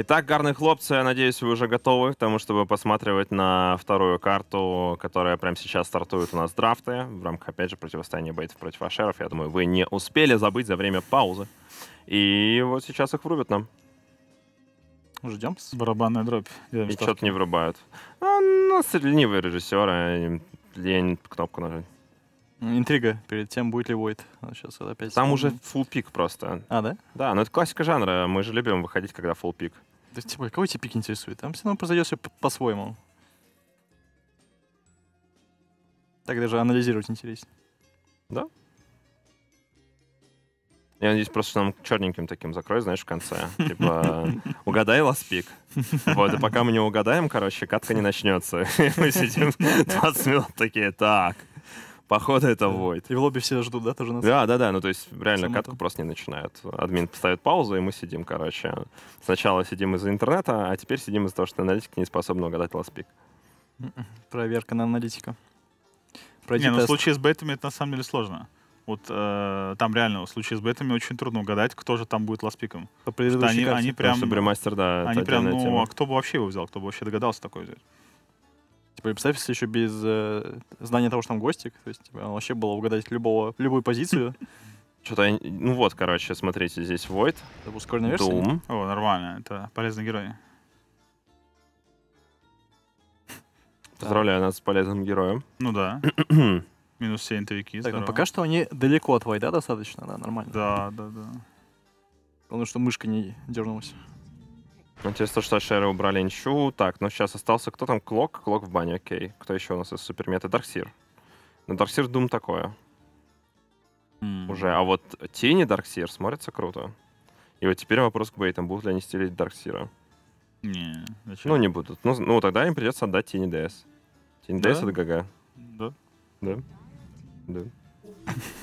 Итак, гарные хлопцы, я надеюсь, вы уже готовы к тому, чтобы посматривать на вторую карту, которая прямо сейчас стартует у нас драфты в рамках, опять же, противостояния бейтов против ашеров. Я думаю, вы не успели забыть за время паузы. И вот сейчас их врубят нам. Ждем. Барабанная дробь. И что-то не врубают. А, ну, ленивые режиссеры, лень кнопку нажать. Интрига перед тем, будет ли Void. Сейчас опять... Там уже full пик просто. А, да? Да, но это классика жанра. Мы же любим выходить, когда full пик. То есть, типа, кого тебе пик интересует? Там все равно произойдет все по-своему. Так даже анализировать интереснее. Я надеюсь, просто что нам черненьким таким закрой, знаешь, в конце. Типа, угадай ласпик. Вот, и пока мы не угадаем, короче, катка не начнется. Мы сидим 20 минут такие, так, походу это Void. И в лобби все ждут, да, тоже нас? Да, да, да, ну то есть реально Само катку то. просто не начинают. Админ ставит паузу, и мы сидим, короче. Сначала сидим из-за интернета, а теперь сидим из-за того, что аналитики не способны угадать ласпик. М-м. Проверка на аналитика. Не, ну в тест. случае с бетами это на самом деле сложно. Вот э, там реально в случае с бетами очень трудно угадать, кто же там будет ласпиком. по они- карте. они Потому Прям- что да, Они прям, ну, тема. а кто бы вообще его взял, кто бы вообще догадался такой взять? Типа, представь, если еще без э, знания того, что там гостик, то есть, типа, вообще было угадать любого, любую позицию. Что-то, ну вот, короче, смотрите, здесь Void, Это ускоренная версия. Doom, О, нормально, это полезный герой. Поздравляю нас с полезным героем. Ну да, минус все интовики, Так, ну пока что они далеко от Вайда достаточно, да, нормально. Да, да, да. Потому что мышка не дернулась. Интересно, что Шеры убрали Энчу. Так, ну сейчас остался кто там? Clock? Clock в бане, окей. Кто еще у нас из супермета? Dark Seer. Ну, Dark Seer Doom такое М. уже. А вот Tiny Dark Seer смотрится круто. И вот теперь вопрос к бейтам. Будут ли они стилить Дарксира? Не, зачем? Ну, не будут. Ну, ну, тогда им придется отдать Tiny ДС. Tiny Да? ДС это GG. Да. Да. Да.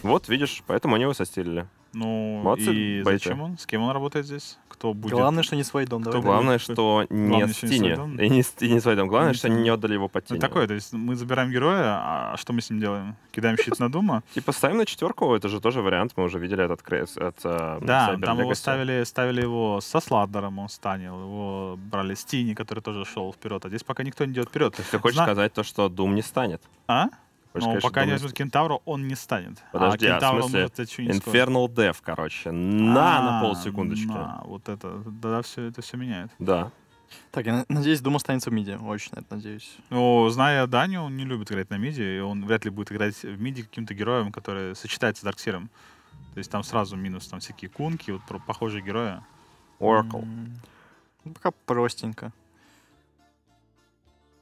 Вот, видишь, поэтому они его состилили. Ну, Молодцы, и бойцы. зачем он? С кем он работает здесь? Кто будет? Главное, что не с Вайдом. Кто. Главное, что не главное, с. Вайдом? И не с, и не с Вайдом. Главное, Не что они не отдали его по Ну, тени. такое, то есть мы забираем героя, а что мы с ним делаем? Кидаем щит на Дума? Типа ставим на четверку, это же тоже вариант, мы уже видели этот крест от э, Да, Cyber там его ставили, ставили его со Сладдером, он станил, его брали с Тини, который тоже шел вперед, а здесь пока никто не идет вперед. То есть ты хочешь Зна- сказать то, что Doom не станет? А? Хочешь сказать, что пока не возьмут Кентавра, он не станет. Подожди, а а в Кентавра смысле может. Infernal Death, короче. На, на А, полсекундочки. на, вот это, да, все это все меняет. Да. Так, я на- надеюсь, Дума останется в миде. Очень на это надеюсь. Ну, зная Даню, он не любит играть на миде, и он вряд ли будет играть в миде каким-то героем, который сочетается с Дарксиром. То есть там сразу минус там всякие кунки, вот про похожие герои. Oracle. М, ну, Пока простенько.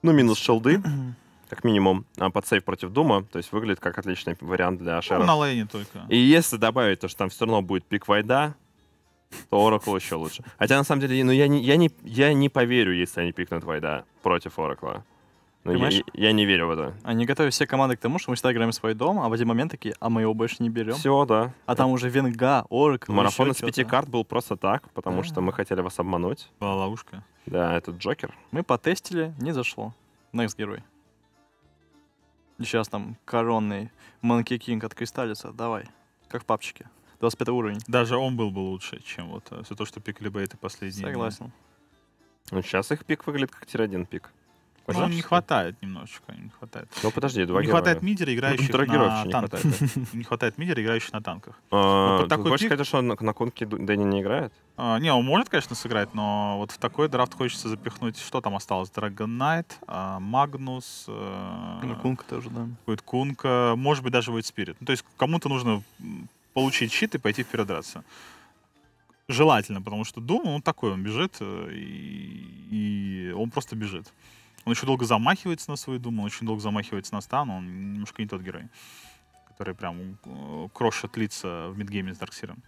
Ну, минус шелды, как минимум, а под сейв против Дума. То есть выглядит как отличный вариант для Ну, Шера. на лейне только. И если добавить то, что там все равно будет пик Вайда, то Oracle еще лучше. Хотя, на самом деле, ну, я не, я не, я не поверю, если они пикнут Вайда против Oracle. Ну, я, Понимаешь? я не верю в это. Они готовят все команды к тому, что мы всегда играем в свой дом, а в один момент такие, а мы его больше не берем. Все, да. А там уже Венга, Орк. Марафон из пяти карт был просто так, потому Да. что мы хотели вас обмануть. Была ловушка. Да, этот Джокер. Мы потестили, не зашло. Next герой. Сейчас там коронный Monkey King от Кристаллиса. Давай. Как в папчике. 25 уровень. Даже он был бы лучше, чем вот все то, что пикали бейты последние. дни. Согласен. Ну, сейчас их пик выглядит как тир-1 пик. Ну, Хочешь не хватает немножечко, не хватает. Ну, подожди, два не героя. хватает мидера, играющих на еще не танках. хватает. Не хватает мидера, играющих на танках. А, Ты такой хочешь сказать, что на, на конке Дэнни не играет? А, не, он может, конечно, сыграть, но вот в такой драфт хочется запихнуть. Что там осталось? Dragon Knight, а, Магнус, э, Ну, Кунка тоже, да. будет Кунка, может быть, даже будет Спирит. Ну, то есть кому-то нужно получить щит и пойти вперед драться. Желательно, потому что Дум, он такой, он бежит, э, и, и он просто бежит. Он очень долго замахивается на свою Дум, он очень долго замахивается на стан, он немножко не тот герой, который прям э, крошит лица в мидгейме с Дарксиром.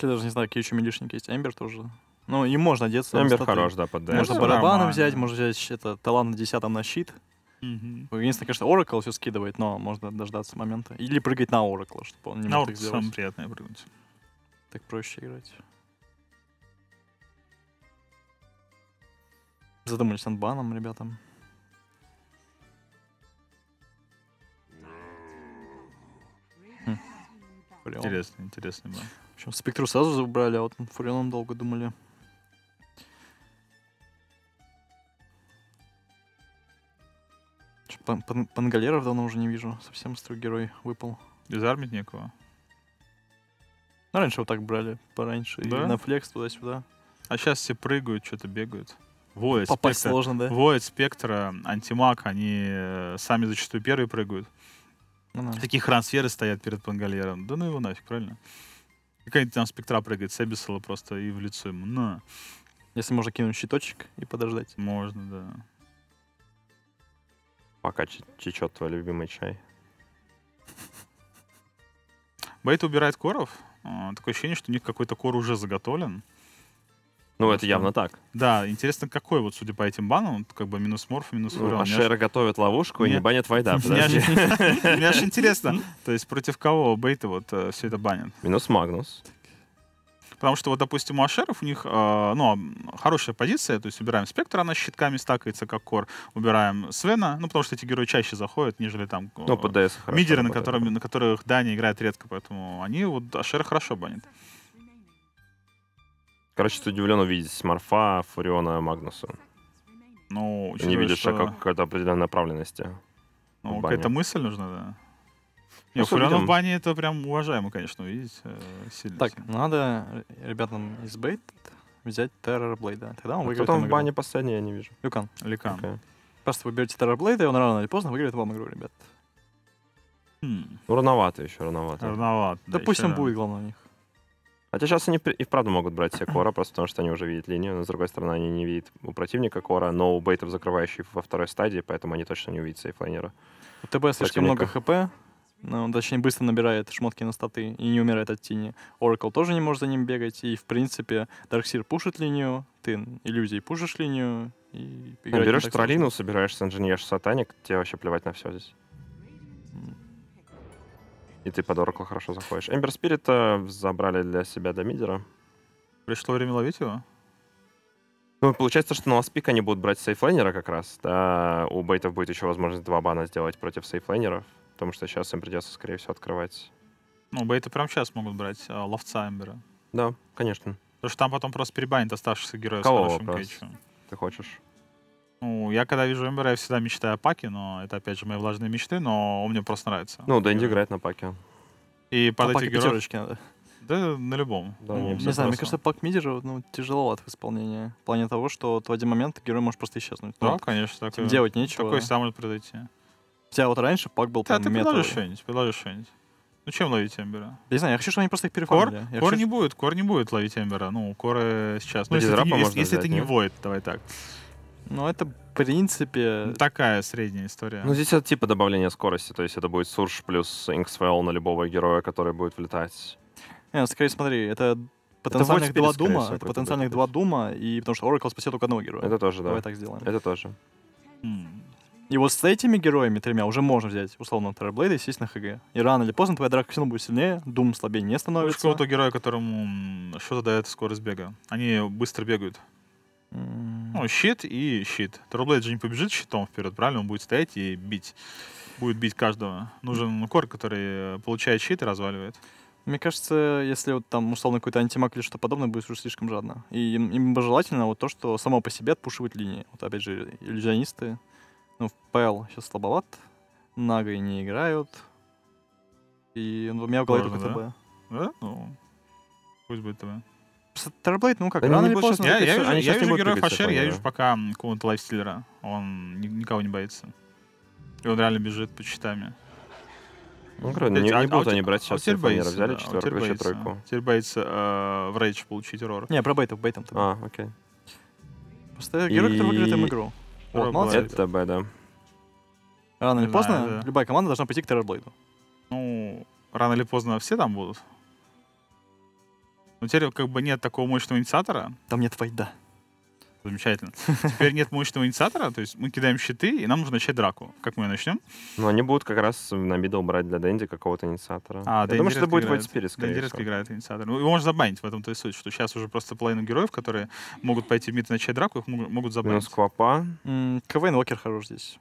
Я даже не знаю, какие еще милишники есть. Эмбер тоже. Ну, им можно одеться. Эмбер статы. хорош, да, под. Можно барабаны нормально. взять, можно взять это, талант на десятом на щит. Единственное, конечно, Oracle все скидывает, но можно дождаться момента. Или прыгать на Oracle, чтобы он не На мог орк так сделать. самое приятное прыгнуть. Так проще играть. Задумались над баном, ребятам. Хм. Интересный, интересный бан. В общем, спектру сразу забрали, а вот фурионом долго думали. Пангалеров давно уже не вижу. Совсем строй герой выпал. Из армии некого. Ну, раньше вот так брали, пораньше. Да? И на флекс туда-сюда. А сейчас все прыгают, что-то бегают. Воет, Попасть спектр, сложно, да? Воет, спектра, антимаг, они э, сами зачастую первые прыгают. Ну да. Такие хрансферы стоят перед Пангалером. Да ну его нафиг, правильно? Какая-нибудь там спектра прыгает, Себисала просто и в лицо ему. На, Если можно кинуть щиточек и подождать. можно, да. Пока че- течет твой любимый чай. Бейт убирает коров. А, Такое ощущение, что у них какой-то кор уже заготовлен. Ну, это явно так. Да, интересно, какой вот, судя по этим банам, как бы минус морф, минус Ну, урон. а Мне аж- Шера готовит ловушку и не банит Вайда, Мне аж- интересно, то есть против кого Бейта вот все это банят? Минус Магнус. Потому что вот, допустим, у Ашеров у них, э, ну, хорошая позиция, то есть убираем Спектра, она щитками стакается как кор, убираем Свена, ну, потому что эти герои чаще заходят, нежели там э, Ну, по ДС хорошо мидеры, на, которыми, на которых Дани играет редко, поэтому они вот Ашера хорошо банят. Короче, ты удивлен увидеть Марфа, Фуриона, Магнуса. Ну, Ты не видишь что, как- какой-то определенной направленности. ну, какая-то мысль нужна, да. Ну, Не, Фуриона в бане это прям уважаемо, конечно, увидеть. э, сильно. Так, надо ребятам из Бейт взять Террорблейда. Тогда он А Кто выиграет там им в бане последний, я не вижу. Люкан. Ликан. Окей. Просто вы берете Террорблейда, и он рано или поздно выиграет вам игру, ребят. Хм, Ну, рановато еще, рановато. рановато. Да, пусть ещё он рано. будет главный у них. Хотя сейчас они и вправду могут брать себе кора, просто потому что они уже видят линию, но с другой стороны они не видят у противника кора, но у бейтов закрывающий во второй стадии, поэтому они точно не увидят сейфлейнера. У ТБ слишком много хп, ну, он, точнее, быстро набирает шмотки на статы и не умирает от тени. Oracle тоже не может за ним бегать, и, в принципе, Дарксир пушит линию, ты иллюзий пушишь линию, и не берешь троллину, собираешь инженер сатаник, тебе вообще плевать на все здесь. И ты под Oracle хорошо заходишь. Эмбер Спирита забрали для себя до мидера. Пришло время ловить его? Ну, получается, что на ласпик они будут брать сейфлейнера как раз. Да, у бейтов будет еще возможность два бана сделать против сейфлейнеров, потому что сейчас им придется, скорее всего, открывать. Ну, бейты прямо сейчас могут брать а, ловца Эмбера. Да, конечно, Потому что там потом просто перебанит оставшихся героев Кого с хорошим вопрос? кетчем. ты хочешь. Ну, я когда вижу Эмбера, я всегда мечтаю о паке, но это, опять же, мои влажные мечты, но он мне просто нравится. Ну, Дэнди играет на паке. И под А этих паки героев... пятерочки надо. Да, на любом. Да, Ну, не знаю, мне просто. кажется, пак мидера ну, тяжеловат в исполнении. В плане того, что вот в один момент герой может просто исчезнуть. Да, Ну, конечно. Так, типа, делать нечего. Такой сам может произойти. Хотя вот раньше пак был Да, прям ты предложишь что-нибудь, предложишь что-нибудь. Ну, чем ловить Эмбера? Я не знаю, я хочу, чтобы они просто их Кор? переформили. Я Кор хочу, не будет, Кор не будет ловить Эмбера. Ну, Коры сейчас. Ну, Ну, если, не, если, если это не? Void, давай так. Ну, это, в принципе... Такая средняя история. Ну, здесь это типа добавление скорости, то есть это будет Сурж плюс Инксвелл на любого героя, который будет влетать. Не, ну, скорее смотри, это потенциальных Void два дума, всего, это потенциальных два дума, и потому что Oracle спасет только одного героя. Это тоже, да. Давай так сделаем. Это тоже. И вот с этими героями тремя уже можно взять, условно, Терраблейда и сесть на ХГ. И рано или поздно твоя драка все равно будет сильнее, Дум слабее не становится. какого-то героя, которому что-то дает скорость бега. Они быстро бегают. Ну, щит и щит. Терроблейд же не побежит щитом вперед, правильно? Он будет стоять и бить. Будет бить каждого. Нужен кор, который э, получает щит и разваливает. Мне кажется, если вот там условно какой-то антимаг или что подобное, будет уже слишком жадно. И им, им бы желательно вот то, что само по себе отпушивает линии. Вот опять же, иллюзионисты. Ну, в ПЛ сейчас слабоват. Нагой не играют. И ну, у меня в голове только да? ТБ. Да? Ну, пусть будет ТВ. Терраблейд, ну как, Да рано или поздно. Я, я вижу, я вижу будут героев тыкаться, Ашер, я вижу пока какого-то лайфстиллера. Он ни- никого не боится. И он реально бежит по щитами. Ну, А не, не будут те- они брать а сейчас боится, Взяли а четверку, еще боится. тройку. Теперь боится э, в рейдж получить урор. Не, про бейтов, бейтом. А, окей. Просто герой, который выиграет им игру. Вот. Это Б, да. Рано или поздно любая команда должна пойти к Терраблейду. Ну, рано или поздно все там будут. Но теперь как бы нет такого мощного инициатора. Там нет вайда. Замечательно. Теперь нет мощного инициатора, то есть мы кидаем щиты, и нам нужно начать драку. Как мы ее начнем? Но они будут как раз на мидл брать для Дэнди какого-то инициатора. А, Я Дэнди думаю, что это будет. Void Spirit, скорее Дэнди всего. играет инициатор. Ну, его можно забанить, в этом-то и суть, что сейчас уже просто половину героев, которые могут пойти в мид и начать драку, их могут, могут забанить. Минус Квапа. Invoker хорош здесь.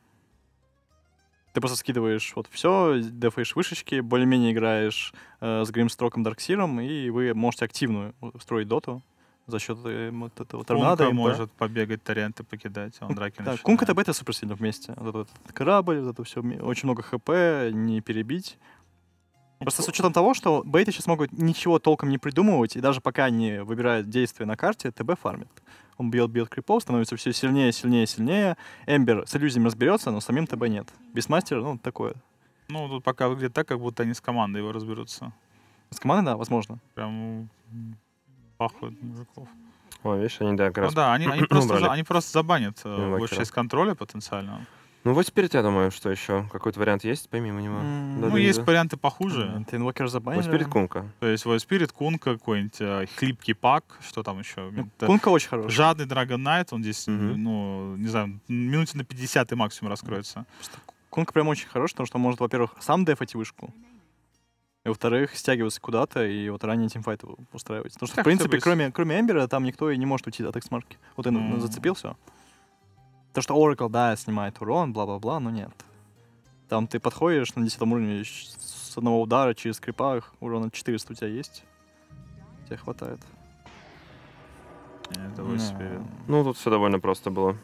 Ты просто скидываешь вот все, дефаешь вышечки, более-менее играешь э, с Гримстроком, Дарксиром, и вы можете активную строить доту. за счет э, вот этого торнадо. Kunkka может побегать, торренты покидать, а он драки Да, начинает. Kunkka и ТБ это супер сильно вместе. Вот этот корабль, вот это все, очень много ХП, не перебить. Просто с учетом того, что бейты сейчас могут ничего толком не придумывать, и даже пока не выбирают действия на карте, ТБ фармит. Он бьет, бьет крипов, становится все сильнее, сильнее, сильнее. Ember с иллюзиями разберется, но самим ТБ нет. Beastmaster, ну, такое. Ну, тут пока выглядит так, как будто они с командой его разберутся. С командой, да, возможно. Прям пахают мужиков. О, видишь, они да, как раз Ну да, они, они, просто, они просто забанят э, Инвокера. большую часть контроля потенциально. Ну, вот теперь я думаю, что еще какой-то вариант есть помимо него. М, Да, ну, да, есть да. варианты похуже. Invoker. Вот теперь Kunkka. То есть Void Spirit, Kunkka, какой-нибудь э, хлипкий Puck, что там еще? Ну. Kunkka очень хороший. Жадный Dragon Knight, он здесь, Мгм. ну, не знаю, минуте на 50 и максимум раскроется. Кунка прям очень хорош, потому что он может, во-первых, сам дефать вышку, и, во-вторых, стягиваться куда-то и вот ранее тимфайты устраивать. Потому что, Так, в принципе, кроме, кроме Эмбера, там никто и не может уйти от экс-марки. Вот он Ну. зацепил все. То, что Oracle, да, снимает урон, бла-бла-бла, но нет. Там ты подходишь на 10 уровне с одного удара через крипах, урона 400 у тебя есть. Тебе хватает. Это Void Spirit. Ну, тут все довольно просто было.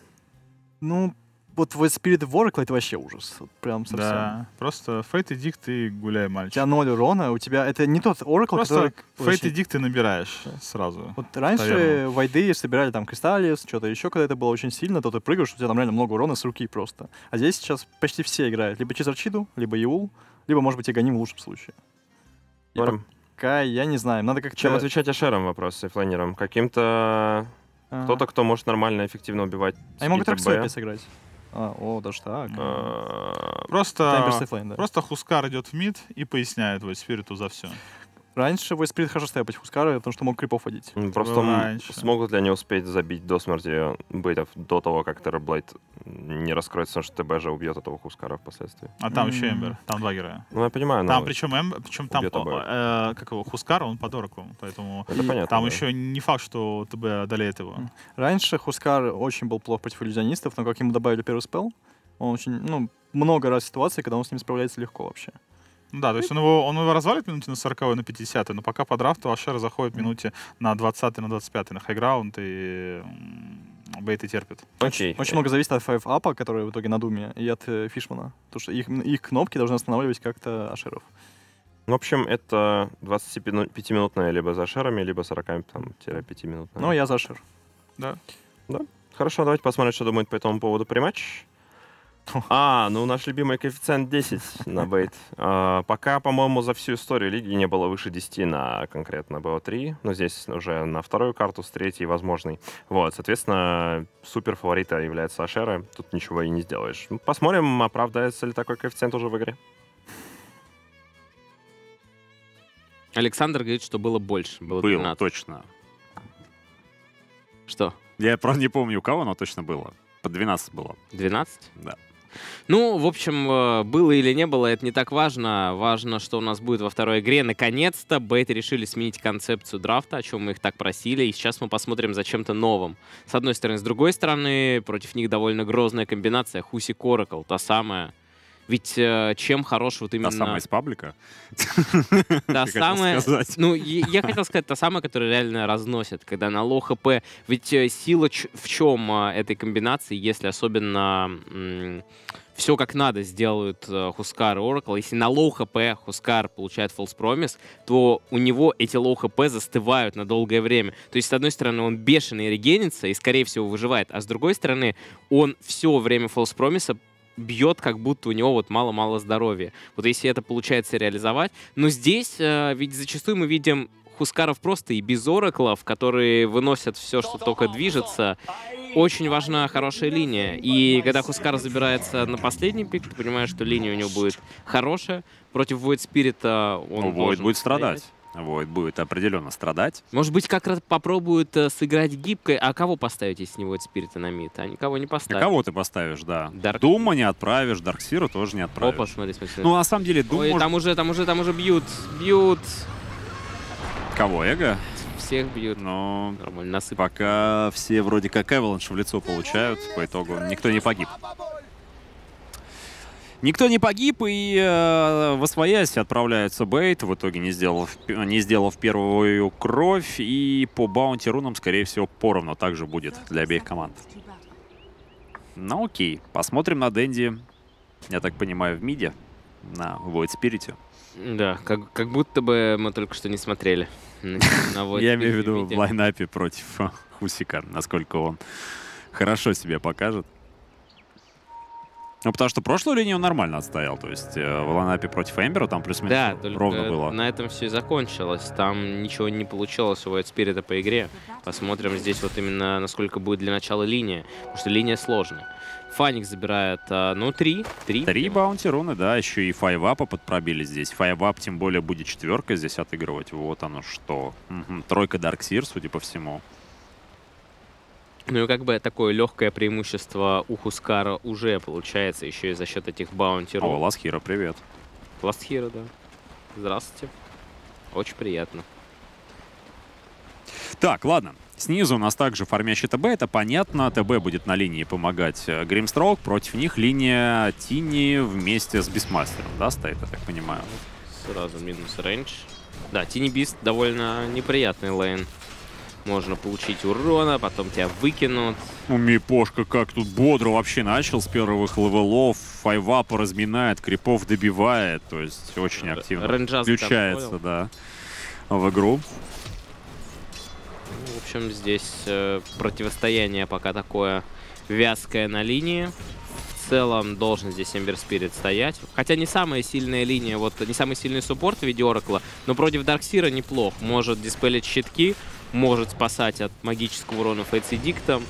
Ну, вот Void Spirit в Oracle это вообще ужас. Прям совсем. Да, просто Fate и Dick ты гуляй, У мальчик. тебя 0 урона, у тебя... Это не тот Oracle, Просто который... Fate и очень- Dick ты набираешь сразу. Вот раньше Наверное. вайды собирали там кристаллис, что-то еще, когда это было очень сильно, то ты прыгаешь, у тебя там реально много урона с руки просто. А здесь сейчас почти все играют либо через Арчиду, либо Иул, либо, может быть, Иганим в лучшем случае. И пока, я не знаю, надо как-то... Чем отвечать Ашерам вопросы, флейнерам? Каким-то... Ага. Кто-то, кто может нормально, эффективно убивать Они могут опять сыграть. А, о, даже так. Э, Просто, просто Хускар идет в мид и поясняет Void Spirit за все. Раньше Spirit хорошо стоял против Хускара, потому что мог крипов водить. Просто раньше. смогут ли они успеть забить до смерти бейтов до того, как Террорблейд не раскроется, потому что ТБ же убьет этого Хускара впоследствии. А там М. еще Эмбер, там два героя. Ну, я понимаю, но Там причем, Эмбер, причем там, э, как его, Хускар, он под Ораклом, поэтому это понятно. там да. еще не факт, что ТБ одолеет его. Раньше Хускар очень был плох против иллюзионистов, но как ему добавили первый спел, он очень, ну, много раз ситуаций, когда он с ним справляется легко вообще. Ну Да, то есть он его, он его развалит в минуте на 40 на 50 но пока по драфту Ашер заходит в минуте на 20 на 25 на хайграунд и бейты терпит. Окей. Очень много зависит от файв-апа, который в итоге на Думе, и от э, Фишмана. Потому что их, их кнопки должны останавливать как-то ашеров. В общем, это 25-минутная либо за шерами, либо 40-5-минутная. Но я за ашер. Хорошо, давайте посмотрим, что думает по этому поводу приматч. А, ну наш любимый коэффициент 10 на бейт. А, пока, по-моему, за всю историю лиги не было выше 10 на конкретно BO3. Но здесь уже на вторую карту с третьей возможный. Вот, соответственно, супер фаворита является Ашера. Тут ничего и не сделаешь. Ну, Посмотрим, оправдается ли такой коэффициент уже в игре. Александр говорит, что было больше. Было Было, 12. точно. Что? Я, правда, не помню, у кого, но точно было. По 12 было. 12? Да. Ну, в общем, э, было или не было, это не так важно. Важно, что у нас будет во второй игре. Наконец-то бейты решили сменить концепцию драфта, о чем мы их так просили. И сейчас мы посмотрим за чем-то новым. С одной стороны. С другой стороны, против них довольно грозная комбинация. Хуси Коракл, та самая. Ведь э, чем хорош вот именно... Та самая из паблика. Та самая... Ну, я хотел сказать, та самая, которая реально разносит, когда на лоу хп. Ведь э, сила в чем а, этой комбинации, если особенно все как надо сделают э, Хускар и Оракл. Если на лоу хп Хускар получает False Promise, то у него эти лоу хп застывают на долгое время. То есть, с одной стороны, он бешеный регенится и, скорее всего, выживает, а с другой стороны, он все время False Promise бьет, как будто у него вот мало-мало здоровья. Вот если это получается реализовать. Но здесь э, ведь зачастую мы видим Хускаров просто и без ораклов, которые выносят все, что только движется. Очень важна хорошая линия. И когда Хускар забирается на последний пик, ты понимаешь, что линия у него будет хорошая. Против Void Spirit он должен будет страдать. Войд будет определенно страдать. Может быть, как раз попробуют э, сыграть гибко. А кого поставить, если не Void Spirit на мид? А никого не А поставят. кого ты поставишь, да. Дарк- Дума не отправишь, Дарксира тоже не отправишь. Опа, смотри, смотри. смотри. Ну, на самом деле, Дум Ой, может- там уже, там уже, там уже бьют. Бьют. Кого, Эго? Всех бьют. Но Нормально, насыпь. пока все вроде как Эваланш в лицо получают, по итогу никто не погиб. Никто не погиб, и э, в Освоясь отправляется Бейт, в итоге не сделав, не сделав первую кровь, и по баунти рунам, скорее всего, поровну также будет для обеих команд. Ну окей, посмотрим на Дэнди, я так понимаю, в миде, на Void Spirit. Да, как, как будто бы мы только что не смотрели. Я имею в виду в лайнапе против э, Хусика, насколько он хорошо себя покажет. Ну, потому что прошлую линию он нормально отстоял. То есть э, в лайнапе против Эмбера там плюс-минус Да, ровно было. на этом все и закончилось. Там ничего не получилось у White Spirit по игре. Посмотрим здесь вот именно, насколько будет для начала линия. Потому что линия сложная. Fng забирает, а, ну, три. Три, Три баунти руны, да, еще и файвапа подпробили здесь. Файвап тем более будет четверка здесь отыгрывать. Вот оно что. Мгм. Тройка Дарксир, судя по всему. Ну и как бы такое легкое преимущество у Хускара уже получается еще и за счет этих баунти О. Ласт Хира, привет. Ласт Хира, да. Здравствуйте. Очень приятно. Так, ладно. Снизу у нас также фармящий ТБ, это понятно. ТБ будет на линии помогать э, Гримстроук. Против них линия Тини вместе с Бистмастером, да, стоит, я так понимаю. Сразу минус рейндж. Да, Тини Бист довольно неприятный лейн. Можно получить урона, потом тебя выкинут. У Мипошка как тут бодро вообще начал с первых левелов. Файвапа разминает, крипов добивает. То есть очень активно рейнджа включается, да, в игру. Ну, В общем, здесь э, противостояние пока такое вязкое на линии. В целом должен здесь Эмбер Спирит стоять. Хотя не самая сильная линия, вот не самый сильный суппорт в виде Оракла, но против Дарксира неплох. Может диспелить щитки, может спасать от магического урона Фейцидиктом.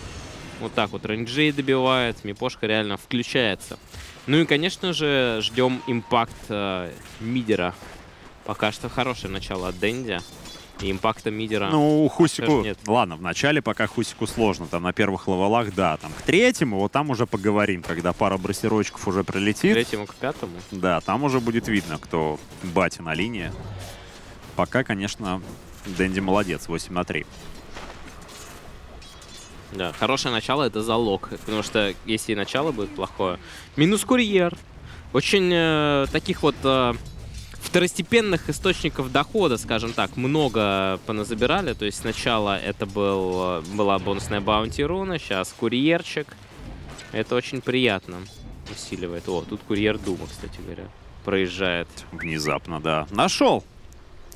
Вот так вот рейнджей добивает, Мипошка реально включается. Ну и, конечно же, ждем импакт э, мидера. Пока что хорошее начало от Дэнди. И импакта мидера Ну, Хусику... Скажем, нет. Ладно, в начале пока Хусику сложно. Там на первых левелах, да. Там к третьему, вот там уже поговорим, когда пара брассировочков уже к прилетит. третьему, к пятому. Да, там уже будет видно, кто батя на линии. Пока, конечно, Дэнди молодец, 8 на 3. Да, хорошее начало это залог, потому что если начало будет плохое. Минус курьер. Очень э, таких вот э, второстепенных источников дохода, скажем так, много поназабирали. То есть сначала это был, э, была бонусная баунти руна, сейчас курьерчик. Это очень приятно усиливает. О, тут курьер Дума, кстати говоря, проезжает. Внезапно, да. Нашел!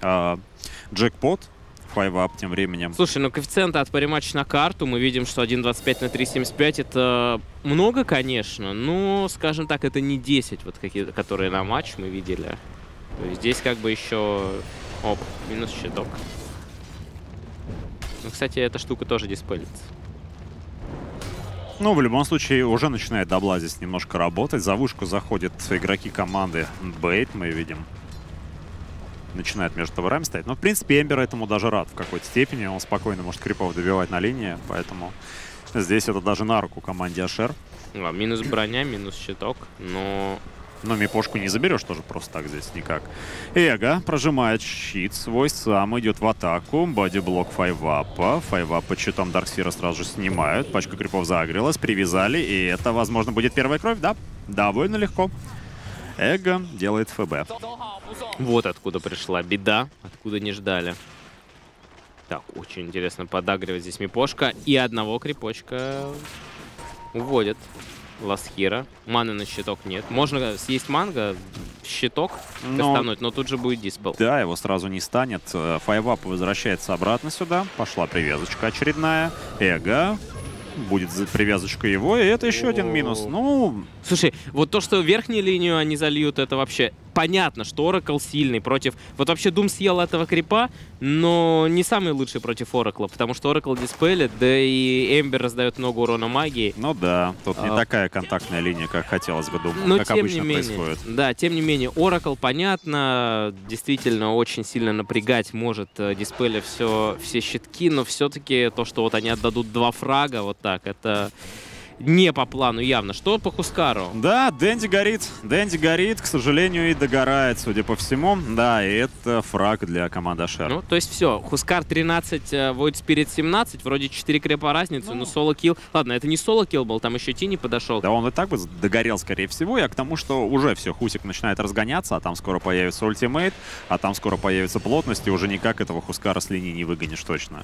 А, джекпот. Файвап тем временем. Слушай, ну коэффициенты от Parimatch на карту мы видим, что 1.25 на 3.75 это много, конечно, но, скажем так, это не 10, вот какие, которые на матч мы видели. То есть здесь как бы еще... Оп, минус щиток. Ну, кстати, эта штука тоже диспелится. Ну, в любом случае, уже начинает дабла здесь немножко работать. За вышку заходят игроки команды Бейт, мы видим. Начинает между товарами стоять. Но, в принципе, Эмбер этому даже рад в какой-то степени. Он спокойно может крипов добивать на линии, поэтому здесь это даже на руку команде Ашер. А, минус броня, минус щиток, но... Но Мипошку не заберешь тоже просто так здесь никак. Эго прожимает щит свой сам, идет в атаку. Боди-блок файвапа. Файвапа щитом Дарксира сразу же снимают. Пачка крипов загрелась, привязали. И это, возможно, будет первая кровь, да? Довольно легко. Эго делает ФБ. Вот откуда пришла беда, откуда не ждали. Так, очень интересно подагривать здесь Мипошка. И одного крипочка уводит Ласт Хира. Маны на щиток нет. Можно съесть манго, щиток Но- кастануть, но тут же будет диспел. Да, его сразу не станет. Э, Файвап возвращается обратно сюда. Пошла привязочка очередная. Эго. Будет привязочка его, и это еще один минус. Ну, Слушай, вот то, что верхнюю линию они зальют, это вообще понятно, что Оракл сильный против... Вот вообще Дум съел этого крипа, но не самый лучший против Оракла, потому что Оракл диспелит, да и Эмбер раздает много урона магии. ну да, тут не А. такая контактная линия, как хотелось бы, думаю, Но как тем обычно не менее, происходит. да, тем не менее, Oracle, понятно, действительно очень сильно напрягать может э, диспеля все, все щитки, но все-таки то, что вот они отдадут два фрага вот так, это не по плану явно. Что по Хускару? Да, Дэнди горит. Дэнди горит, к сожалению, и догорает, судя по всему. Да, и это фраг для команды Ашер. Ну, то есть все, Хускар 13, э, Void Spirit 17, вроде 4 крепа разницы, но соло килл. Ладно, это не соло килл был, там еще Тини подошел. Да он и так бы догорел, скорее всего. Я к тому, что уже все, Хусик начинает разгоняться, а там скоро появится ультимейт, а там скоро появится плотность, и уже никак этого Хускара с линии не выгонишь точно.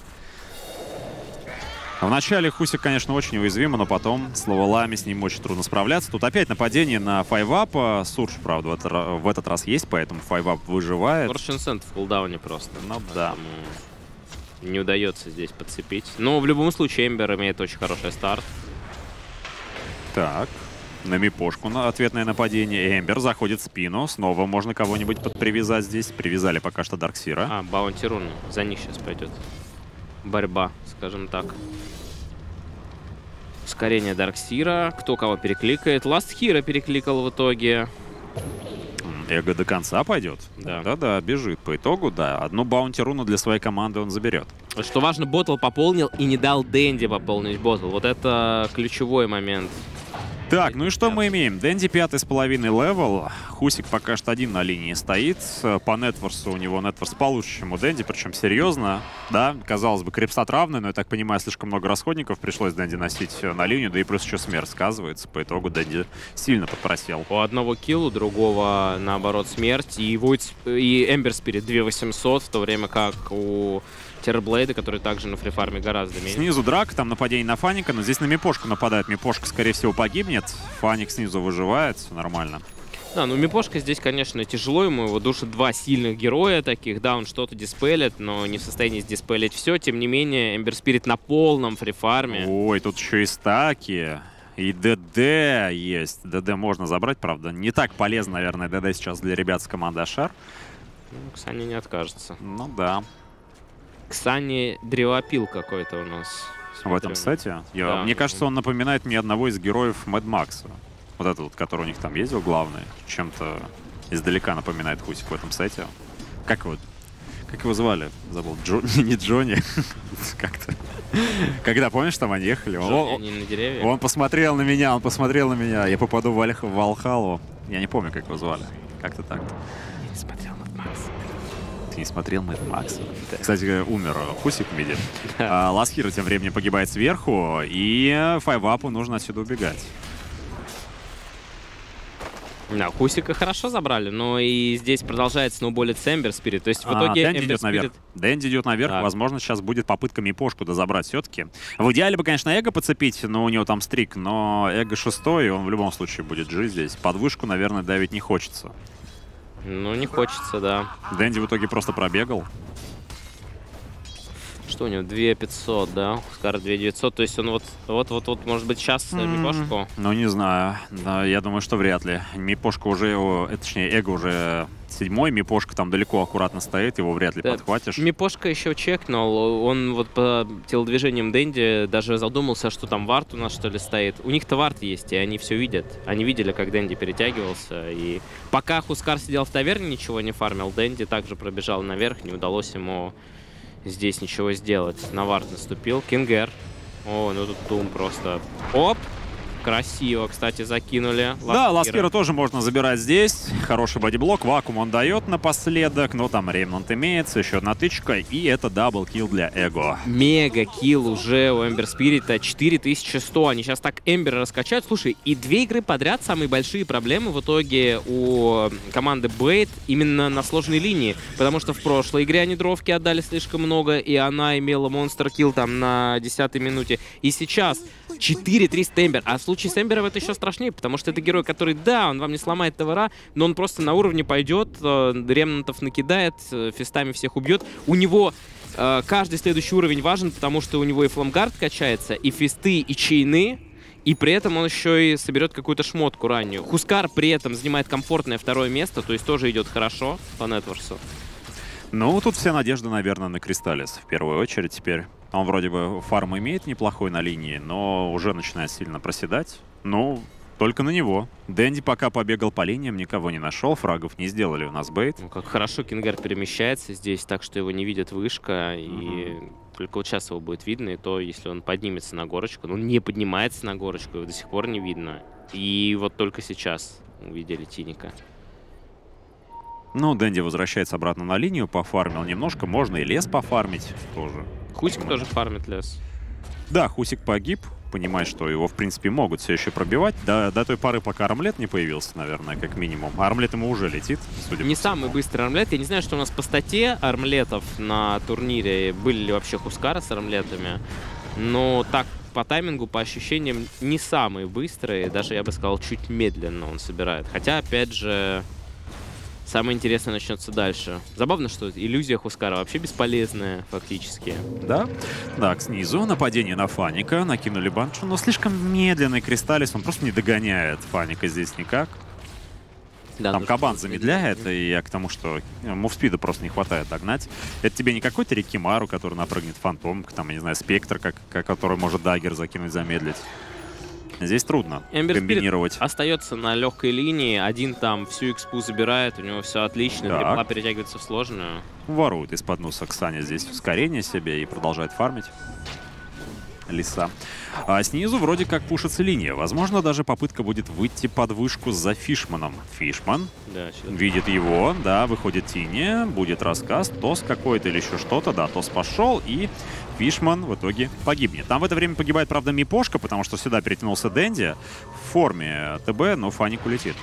В начале Хусик, конечно, очень уязвим, но потом с левелами с ним очень трудно справляться. Тут опять нападение на файвап. Сурж, правда, в, это, в этот раз есть, поэтому файвап выживает. Torrent Scent в кулдауне просто. Ну да. Не удается здесь подцепить. Но в любом случае Эмбер имеет очень хороший старт. Так. На мипошку на ответное нападение. Эмбер заходит в спину. Снова можно кого-нибудь подпривязать здесь. Привязали пока что Дарксира. А, Баунти. За них сейчас пойдет. Борьба, скажем так. Ускорение Дарксира. Кто кого перекликает. Ласт Хира перекликал в итоге. Эго до конца пойдет. Да. Да-да, бежит. По итогу, да. Одну баунти руну для своей команды он заберет. Что важно, Ботл пополнил и не дал Дэнди пополнить Ботл. Вот это ключевой момент. Так, ну и что мы имеем? Дэнди пятый с половиной левел. Хусик пока что один на линии стоит. По нетворсу у него нетворс получше, чем у Дэнди, причем серьезно. Да, казалось бы, крипстат равный, но я так понимаю, слишком много расходников пришлось Дэнди носить на линию, да и плюс еще смерть сказывается. По итогу Дэнди сильно подпросел. У одного килл, у другого, наоборот, смерть. И, Void, и Эмбер Спирит 2800, в то время как у Террорблейда, который также на фрифарме гораздо меньше. Снизу драка, там нападение на Фаника, но здесь на Мипошку нападает. Мипошка, скорее всего, погибнет. Фаник снизу выживает, все нормально. Да, ну Мипошка здесь, конечно, тяжело ему, его душат два сильных героя таких, да, он что-то диспелит, но не в состоянии диспелить все, тем не менее, Эмбер Спирит на полном фрифарме. Ой, тут еще и стаки. И ДД есть. ДД можно забрать, правда. Не так полезно, наверное, ДД сейчас для ребят с команды Ашар. Ну, Ксани не откажется. Ну да. Ксани древопил какой-то у нас. В этом Смотрю. сете. Я- Да. Мне кажется, он напоминает мне одного из героев Мэд Макса. Вот этот вот, который у них там ездил, главный. Чем-то издалека напоминает Хусик в этом сете. Как его, как его звали? Забыл. Джо... Не Джонни. Как-то. Когда, помнишь, там они ехали? Он- на. Он посмотрел на меня, он посмотрел на меня. Я попаду в, Вальх- в Валхалу. Я не помню, как его звали. Как-то так. Не смотрел Мэд Макса? Кстати, умер Хусик в миде. А, Ласхира тем временем погибает сверху, и Файвапу нужно отсюда убегать. Да, Хусика хорошо забрали, но и здесь продолжает сноуболить Эмбер Спирит. То есть в А, итоге Дэнди Эмбер идет наверх. Спирит... Дэнди идет наверх. Так. Возможно, сейчас будет попытка Мипошку дозабрать все-таки. В идеале бы, конечно, Эго подцепить, но у него там стрик. Но Эго шестой, и он в любом случае будет жить здесь. Под вышку, наверное, давить не хочется. Ну, не хочется, да. Дэнди в итоге просто пробегал. Что у него? 2500, да? Скар 2900. То есть он вот, вот, вот, вот может быть, сейчас э, Мипошку. Ну, не знаю. Да, я думаю, что вряд ли. Мипошка уже его... э, Точнее, Эго уже седьмой. Мипошка там далеко аккуратно стоит. Его вряд ли Да, подхватишь. Мипошка еще чекнул. Он вот по телодвижениям Дэнди даже задумался, что там вард у нас что ли стоит. У них-то вард есть, и они все видят. Они видели, как Дэнди перетягивался. И пока Хускар сидел в таверне, ничего не фармил, Дэнди также пробежал наверх. Не удалось ему здесь ничего сделать. На вард наступил. Кингер. О, ну тут Тум просто... Оп! Красиво, кстати, закинули. Да, Ласт Хира. Ласт Хира тоже можно забирать здесь. Хороший бодиблок. Вакуум он дает напоследок. Но там ремнант имеется. Еще одна тычка. И это даблкил для Эго. Мега килл уже у Эмбер Спирита 4100. Они сейчас так Эмбера раскачают. Слушай, и две игры подряд самые большие проблемы в итоге у команды Бейт именно на сложной линии. Потому что в прошлой игре они дровки отдали слишком много, и она имела монстр килл там на 10 минуте. И сейчас 4300 Эмбер. А в случае с Эмбером это еще страшнее, потому что это герой, который, да, он вам не сломает товара, но он просто на уровне пойдет, э, ремнантов накидает, э, фистами всех убьет. У него Э, каждый следующий уровень важен, потому что у него и фламгард качается, и фисты, и чейны, и при этом он еще и соберет какую-то шмотку раннюю. Хускар при этом занимает комфортное второе место, то есть тоже идет хорошо по нетворсу. Ну, тут вся надежда, наверное, на Кристаллис в первую очередь теперь. Он вроде бы фарм имеет неплохой на линии, но уже начинает сильно проседать. Ну, только на него. Дэнди пока побегал по линиям, никого не нашел, фрагов не сделали у нас бейт. Ну, как хорошо Кингар перемещается здесь, так что его не видит вышка, и Только вот сейчас его будет видно, и то, если он поднимется на горочку. Но он не поднимается на горочку, его до сих пор не видно. И вот только сейчас увидели Тиника. Ну, Дэнди возвращается обратно на линию, пофармил немножко. Можно и лес пофармить тоже. Хусик тоже фармит лес. Да, Хусик погиб, понимает, что его, в принципе, могут все еще пробивать. До, до той поры, пока Армлет не появился, наверное, как минимум. А Армлет ему уже летит, судя Не по самый всему. быстрый армлет. Я не знаю, что у нас по стате армлетов на турнире. Были ли вообще Хускара с армлетами. Но так, по таймингу, по ощущениям, не самый быстрый. Даже, я бы сказал, чуть медленно он собирает. Хотя, опять же, самое интересное начнется дальше. Забавно, что иллюзия Хускара вообще бесполезная, фактически. Да? Так, снизу нападение на Фаника. Накинули баншу, но слишком медленный Кристаллис. Он просто не догоняет Фаника здесь никак. Да, Там ну, кабан замедляет, и я к тому, что э, мувспида просто не хватает догнать. Это тебе не какой-то Рикимару, который напрыгнет фантом, там, я не знаю, спектр, как- который может дагер закинуть, замедлить. Здесь трудно Эмбер Спирит комбинировать. остается на легкой линии. Один там всю экспу забирает, у него все отлично. Так. Трипла перетягивается в сложную. Ворует из-под носа Ксани здесь ускорение себе и продолжает фармить. Лиса. А снизу вроде как пушится линия. Возможно, даже попытка будет выйти под вышку за Фишманом. Фишман Да, видит его, да, выходит Тини, будет рассказ, ТОС какой-то или еще что-то, да, ТОС пошел, и Фишман в итоге погибнет. Там в это время погибает, правда, Мипошка, потому что сюда перетянулся Дэнди в форме ТБ, но Фаник улетит.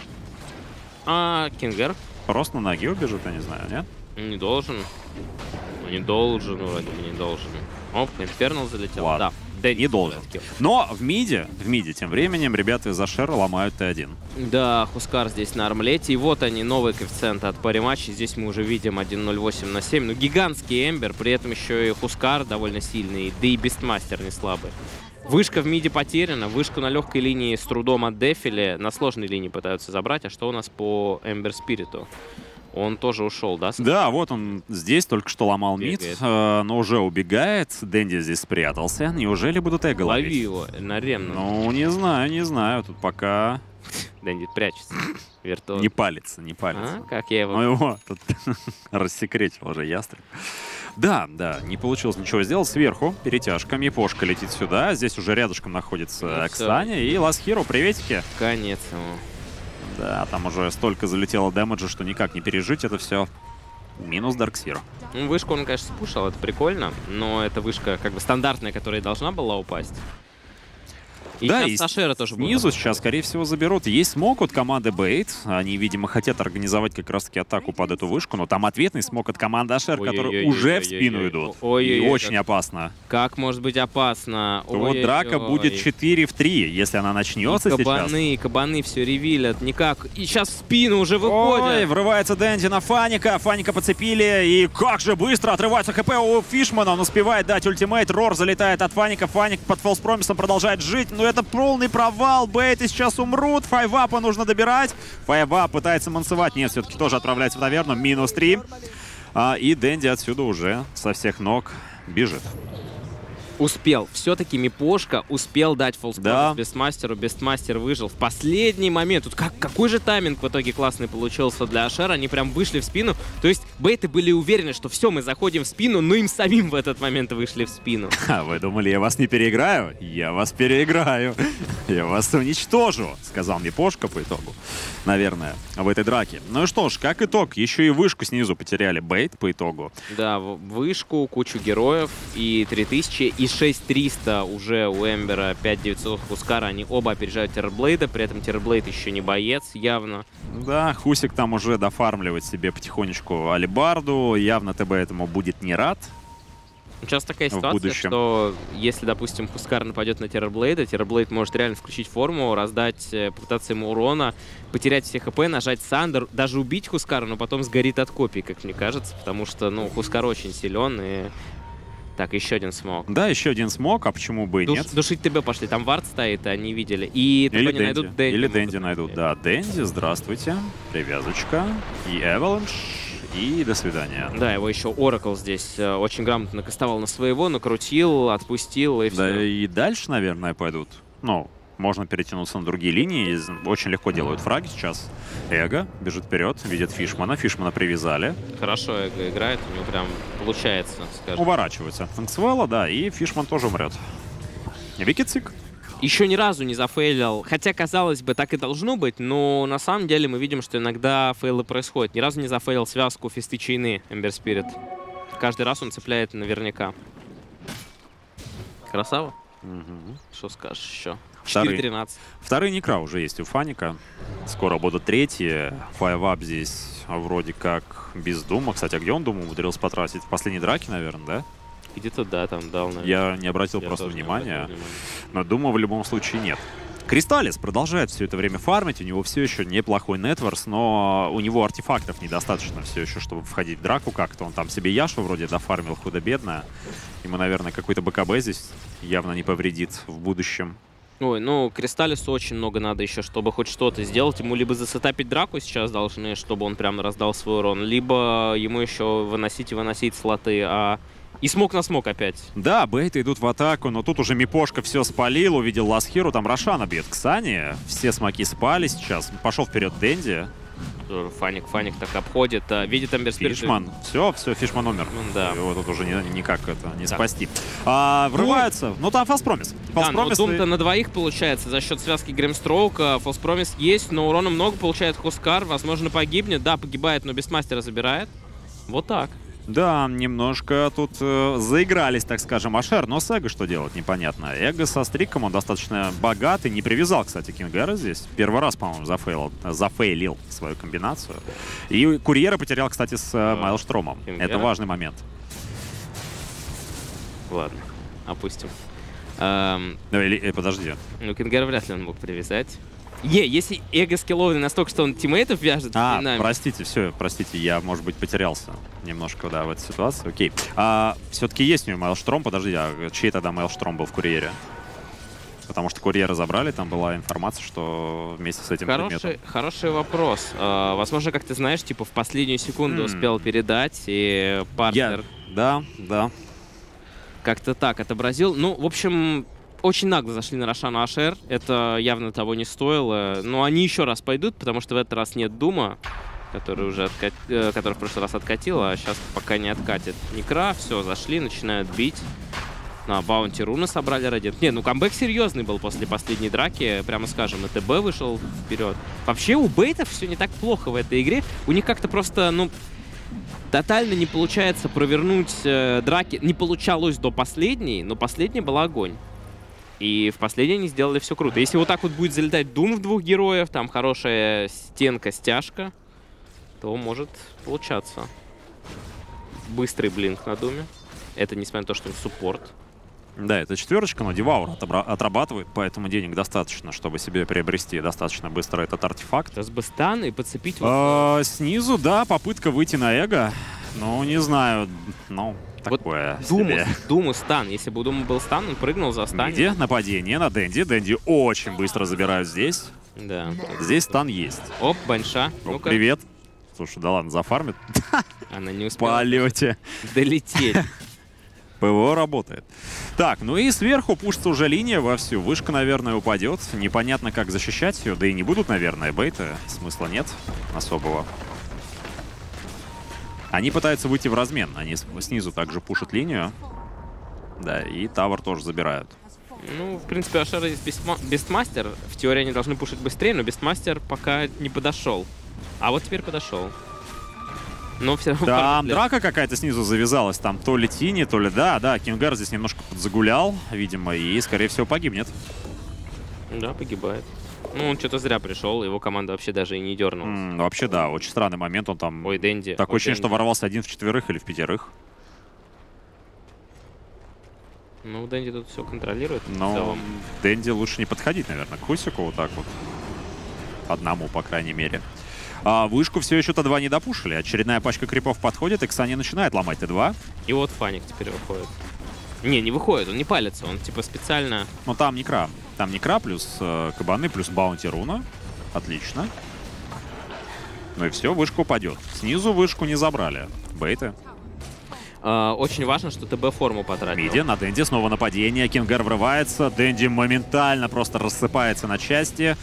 А Кингер Просто на ноге убежит, я не знаю, нет? не должен. Не должен, вроде бы не должен. Оп, Инфернал залетел. Ладно. Да. Дэнни Не должен. Но в миде, в миде тем временем ребята из Ашера ломают Т1. Да, Хускар здесь на армлете. И вот они, новые коэффициенты от пари матча. Здесь мы уже видим 1.08 на 7. Ну, гигантский Эмбер, при этом еще и Хускар довольно сильный, да и Бестмастер не слабый. Вышка в миде потеряна, вышку на легкой линии с трудом отдефили, на сложной линии пытаются забрать. А что у нас по Эмбер Спириту? Он тоже ушел, да? Да, вот он здесь только что ломал мид, Бегает. э, но уже убегает. Дэнди здесь спрятался. Неужели будут эго Лови ловить? его на ремну. Ну, не знаю, не знаю. Тут пока Дэнди прячется. Виртуоз. не палится, не палится. А, как я его... Ну его тут рассекретил уже ястреб. Да, да, не получилось ничего сделать. Сверху перетяжка, Мипошка летит сюда. Здесь уже рядышком находится Ну. Оксаня и Ласхиру. Приветики. Конец ему. Да, там уже столько залетело дэмэджа, что никак не пережить это все. Минус Дарксир. Ну, вышку он, конечно, спушил, это прикольно, но это вышка как бы стандартная, которая должна была упасть. И Да, сейчас и Сашера тоже будет. Снизу сейчас, скорее всего, заберут. Есть смог от команды Бейт. Они, видимо, хотят организовать как раз-таки атаку под эту вышку, но там ответный смог от команды Ашер, которые уже в спину идут. И очень опасно. Как может быть опасно? Вот драка будет 4 в 3, если она начнется сейчас. кабаны, кабаны все ревилят. Никак. И сейчас в спину уже Ой, выходят. врывается Дэнди на Фаника. Фаника подцепили. И как же быстро отрывается ХП у Фишмана. Он успевает дать ультимейт. Рор залетает от Фаника. Фаник под False Promise'ом продолжает жить. Но это полный провал. Бейты сейчас умрут. Файвапа нужно добирать. Файвап пытается мансовать. Нет, все-таки тоже отправляется в таверну. Минус 3. А, и Дэнди отсюда уже со всех ног бежит. Успел. Все-таки Мипошка успел дать фолспромис Да. Бестмастеру. Бестмастер выжил в последний момент. Тут как, какой же тайминг в итоге классный получился для Ашера. Они прям вышли в спину. То есть бейты были уверены, что все, мы заходим в спину, но им самим в этот момент вышли в спину. А вы думали, я вас не переиграю? Я вас переиграю. Я вас уничтожу, сказал мне Пошка по итогу. Наверное, в этой драке. Ну и что ж, как итог, еще и вышку снизу потеряли Бейт по итогу. Да, вышку, кучу героев и 3000, и 6300 уже у Эмбера, 5900 у Хускара. Они оба опережают Террорблейда, при этом Террорблейд еще не боец явно. Да, Хусик там уже дофармливает себе потихонечку алибарду. Явно ТБ этому будет не рад. Сейчас такая ситуация, будущем. что если, допустим, Хускар нападет на Террорблейда, Террорблейд может реально включить форму, раздать, э, попытаться ему урона, потерять все хп, нажать Сандер, даже убить Хускара, но потом сгорит от копий, как мне кажется, потому что, ну, Хускар очень силен и... Так, еще один смог. Да, еще один смог, а почему бы и Душ- нет? душить ТБ пошли, там вард стоит, они видели. И Или Дэнди. найдут Дэнди. Или Дэнди найдут. Да, Дэнди, здравствуйте. Привязочка. И Эваланш. И до свидания. Да, его еще Оракл здесь э, очень грамотно кастовал на своего, накрутил, отпустил и все. Да и дальше, наверное, пойдут. Ну, Можно перетянуться на другие линии. Очень легко делают фраги сейчас. Эго бежит вперед, видит Фишмана. Фишмана привязали. Хорошо Эго играет, у него прям получается, скажем. Уворачивается от Фэнксвелла, да, и Фишман тоже умрет. Викицик. Еще ни разу не зафейлил. Хотя, казалось бы, так и должно быть, но на самом деле мы видим, что иногда фейлы происходят. Ни разу не зафейлил связку фисты чайны Эмбер Спирит. Каждый раз он цепляет наверняка. Красава. Что скажешь еще? Вторые. 4-13. Вторые некра уже есть у Фаника. Скоро будут третьи. Файвап здесь вроде как без Дума. Кстати, а где он Думу умудрился потратить? В последней драке, наверное, да? Где-то да, там дал, наверное. Я не обратил Я просто внимания. обратил внимания. Но Дума в любом случае нет. Кристаллис продолжает все это время фармить, у него все еще неплохой нетворс, но у него артефактов недостаточно все еще, чтобы входить в драку как-то. Он там себе Яшу вроде дофармил худо-бедно. Ему, наверное, какой-то БКБ здесь явно не повредит в будущем. Ой, ну, Кристаллису очень много надо еще, чтобы хоть что-то сделать. Ему либо засетапить драку сейчас должны, чтобы он прям раздал свой урон, либо ему еще выносить и выносить слоты, а... И смог на смог опять. Да, бейты идут в атаку, но тут уже Мипошка все спалил, увидел Ласхиру, там Рошана бьет Ксани. Все смоки спали сейчас. Пошел вперед Дэнди. Тоже Фаник, Фаник так обходит. а, видит Эмбер Спирит. Фишман. Все, все, Фишман умер. Ну да. Его тут уже ни- никак это не Так. спасти. А, врываются. Ну там фалспромис. Да, но Фалспромис Дум-то на двоих получается за счет связки Гримстроука. Фолспромис есть, но урона много получает Хускар. Возможно, погибнет. Да, погибает, но без мастера забирает. Вот так. Да, немножко тут э, заигрались, так скажем, Ашер, но с Эго что делать, непонятно. Эго со стриком, он достаточно богатый, не привязал, кстати, Кингера здесь. Первый раз, по-моему, зафейлил, зафейлил свою комбинацию. И Курьера потерял, кстати, с э, Да. Майлштромом. Кингера? Это важный момент. Ладно, опустим. Эм, Ну, или, э, подожди. ну, Кингера вряд ли он мог привязать. Е, если эго скиллованный настолько, что он тиммейтов вяжет А, спинами. простите, все, простите, я, может быть, потерялся немножко, да, в этой ситуации. Окей. А, все-таки есть у него Майлштром, подожди, а чей тогда Майлштром был в Курьере? Потому что Курьера забрали, там была информация, что вместе с этим предметом. Хороший, хороший вопрос. Э, возможно, как ты знаешь, типа в последнюю секунду М. успел передать, и партнер Я... Да, да. как-то так отобразил. Ну, в общем, очень нагло зашли на Рошану Ашер. Это явно того не стоило. Но они еще раз пойдут, потому что в этот раз нет Дума, который уже отка- э, который в прошлый раз откатил, а сейчас пока не откатит. Некра, все, зашли, начинают бить. На баунти руны собрали ради... Не, ну камбэк серьезный был после последней драки, прямо скажем. И ТБ вышел вперед. Вообще у бейтов все не так плохо в этой игре. У них как-то просто, ну, тотально не получается провернуть э, драки. Не получалось до последней, но последняя была огонь. И в последней они сделали все круто. Если вот так вот будет залетать Дум в двух героев, там хорошая стенка, стяжка, то может получаться. Быстрый блинк на Думе. Это несмотря на то, что он суппорт. Да, это четверочка, но Деваур отрабатывает, поэтому денег достаточно, чтобы себе приобрести достаточно быстро этот артефакт. Сейчас бы стан и подцепить вот... А, снизу, да, попытка выйти на эго. Ну, не знаю, ну, Вот такое Думу, себе. Думу стан. Если бы у Дума был стан, он прыгнул за стан. Миди, нападение на Дэнди. Дэнди очень быстро забирают здесь. Да. Здесь стан есть. Оп, баньша. О, Ну-ка. привет. Слушай, да ладно, зафармит. Она не успела полете. долететь. ПВО работает. Так, ну и сверху пушится уже линия вовсю. Вышка, наверное, упадет. Непонятно, как защищать ее. Да и не будут, наверное, бейты. Смысла нет особого. Они пытаются выйти в размен. Они снизу также пушат линию. Да, и тавер тоже забирают. Ну, в принципе, Ашера есть бестма- бестмастер. В теории они должны пушить быстрее, но бестмастер пока не подошел. А вот теперь подошел. Но все равно... Лет. драка какая-то снизу завязалась. Там то ли Тини, то ли... Да, да, Кингар здесь немножко подзагулял, видимо, и, скорее всего, погибнет. Да, погибает. Ну, он что-то зря пришел, его команда вообще даже и не дернулась. М, вообще, да, очень странный момент. Он там... Ой, Дэнди. Такое ой, ощущение, что ворвался один в четверых или в пятерых. Ну, Дэнди тут все контролирует. Но целом. Дэнди лучше не подходить, наверное, к Хусику вот так вот. Одному, по крайней мере. А вышку все еще Т2 не допушили. Очередная пачка крипов подходит, и Ксани начинает ломать Т2. И вот Фаник теперь выходит. Не, не выходит, он не палится, он типа специально... Но там Некра. Там Некра плюс э, Кабаны плюс Баунти Руна. Отлично. Ну и все, вышка упадет. Снизу вышку не забрали. Бейты. э, очень важно, что ТБ форму потратил. Иди на Дэнди, снова нападение, Кингер врывается, Дэнди моментально просто рассыпается на части.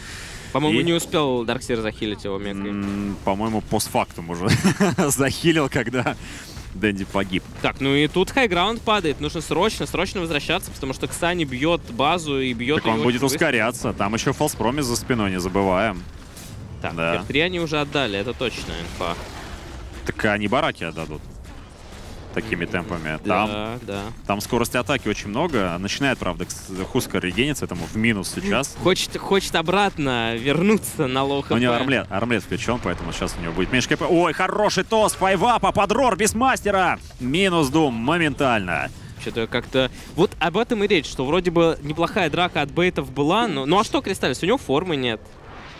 По-моему, И- не успел Дарксир захилить его мекой. По-моему, постфактум уже захилил, когда Дэнди погиб. Так, ну и тут хайграунд падает. Нужно срочно, срочно возвращаться, потому что Ксани бьет базу и бьет Так он будет быстро. ускоряться. Там еще False Promise за спиной, не забываем. Так, Да. 3 они уже отдали, это точно инфа. Так они бараки отдадут. Такими темпами. Там, Да, да. там скорости атаки очень много. Начинает, правда, Хускар регениться, этому в минус сейчас. Хочет, хочет обратно вернуться на лоу У него армлет, армлет включен, поэтому сейчас у него будет меньше КП. Ой, хороший тос, файвапа, подрор без мастера. Минус дум моментально. Что-то как-то... Вот об этом и речь, что вроде бы неплохая драка от бейтов была, но... Ну а что Кристаллис? У него формы нет.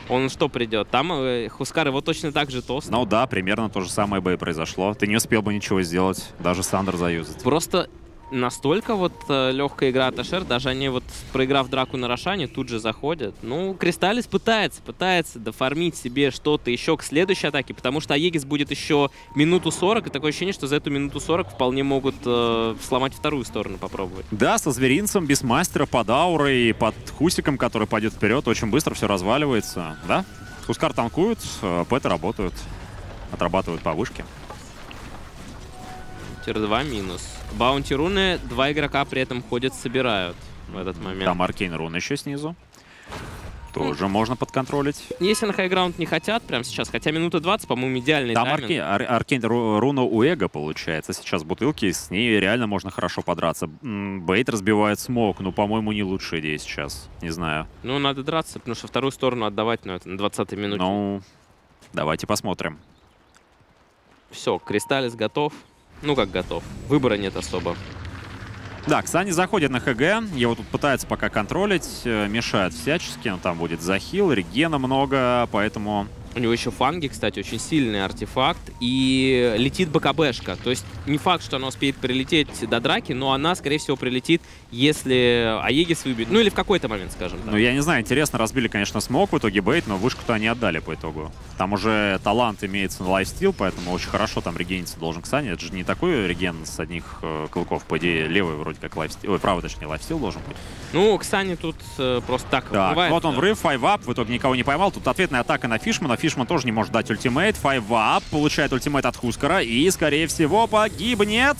Он что придет? Там э, Хускар его точно так же тост. Ну да, примерно то же самое бы и произошло. Ты не успел бы ничего сделать, даже Сандер заюзать. Просто настолько вот легкая игра от даже они вот, проиграв драку на Рошане, тут же заходят. Ну, Кристаллис пытается, пытается дофармить себе что-то еще к следующей атаке, потому что Аегис будет еще минуту 40, и такое ощущение, что за эту минуту 40 вполне могут э, сломать вторую сторону попробовать. Да, со зверинцем, без мастера, под аурой, под хусиком, который пойдет вперед, очень быстро все разваливается. Да, Хускар танкуют, э, пэты работают, отрабатывают по вышке. Tier 2 минус. Bounty руны, два игрока при этом ходят, собирают в этот момент. Там Arcane Rune еще снизу. Тоже можно подконтролить. Если на high ground не хотят прямо сейчас, хотя минута 20, по-моему, идеальный Там. Arcane, Ar- Arcane Ру- Руна у Эго получается. Сейчас бутылки, с ней реально можно хорошо подраться. B8 разбивает smoke, ну, по-моему, не лучшая идея сейчас. Не знаю. Ну, надо драться, потому что вторую сторону отдавать, ну, это на 20-й минуте. Ну, давайте посмотрим. Все, Кристаллис готов. Ну, как готов. Выбора нет особо. Да, Ксани заходит на ХГ, его тут пытаются пока контролить, э, мешают всячески, но там будет захил, регена много, поэтому... У него еще фанги, кстати, очень сильный артефакт. И летит БКБшка. То есть не факт, что она успеет прилететь до драки, но она, скорее всего, прилетит, если Аегис выбьет. Ну или в какой-то момент, скажем так. Ну, я не знаю, интересно, разбили, конечно, smoke в итоге B8, но вышку-то они отдали по итогу. Там уже талант имеется на lifesteal, поэтому очень хорошо там регениться должен Ксани. Это же не такой реген с одних э, клыков, по идее, левый вроде как lifesteal, ой, правый, точнее, лайфстил должен быть. Ну, Ксани тут э, просто так Так, выбивает, вот он да. врыв, файвап, в итоге никого не поймал. Тут ответная атака на Фишмана. Фишман тоже не может дать ultimate. Файвап получает ultimate от Хускара и, скорее всего, погибнет.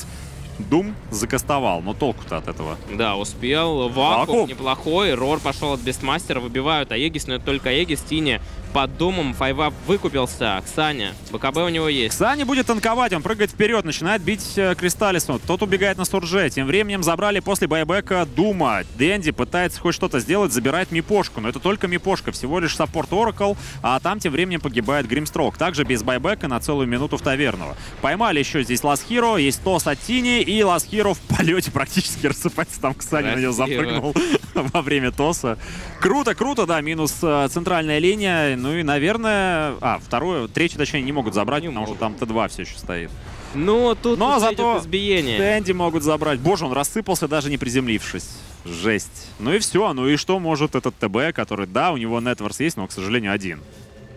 Дум закастовал, но толку-то от этого. Да, успел. Вакуум Вакуум. неплохой. Roar пошел от Бестмастера. Выбивают Aegis, но это только Aegis. Тини под Думом. Файвап выкупился. Ксаня. БКБ у него есть. Ксани будет танковать, он прыгает вперед, начинает бить э, Кристаллису. Тот убегает на Surge е. Тем временем забрали после buyback а Дума. Дэнди пытается хоть что-то сделать, забирает Мипошку. Но это только Мипошка, всего лишь support Оракл. А там тем временем погибает Гримстрок. Также без buyback а на целую минуту в таверну. Поймали еще здесь LastHero, есть Toss от Тини. И LastHero в полете практически рассыпается. Там Ксани на него запрыгнул во время Toss а. Круто, круто, да, минус э, центральная линия. Ну и, наверное... А, вторую, третью, точнее, не могут забрать, Не потому что там Т2 все еще стоит. Ну, тут Но уже зато идет избиение. Дэнди могут забрать. Боже, он рассыпался, даже не приземлившись. Жесть. Ну и все. Ну и что может этот ТБ, который, да, у него нетворс есть, но, к сожалению, один.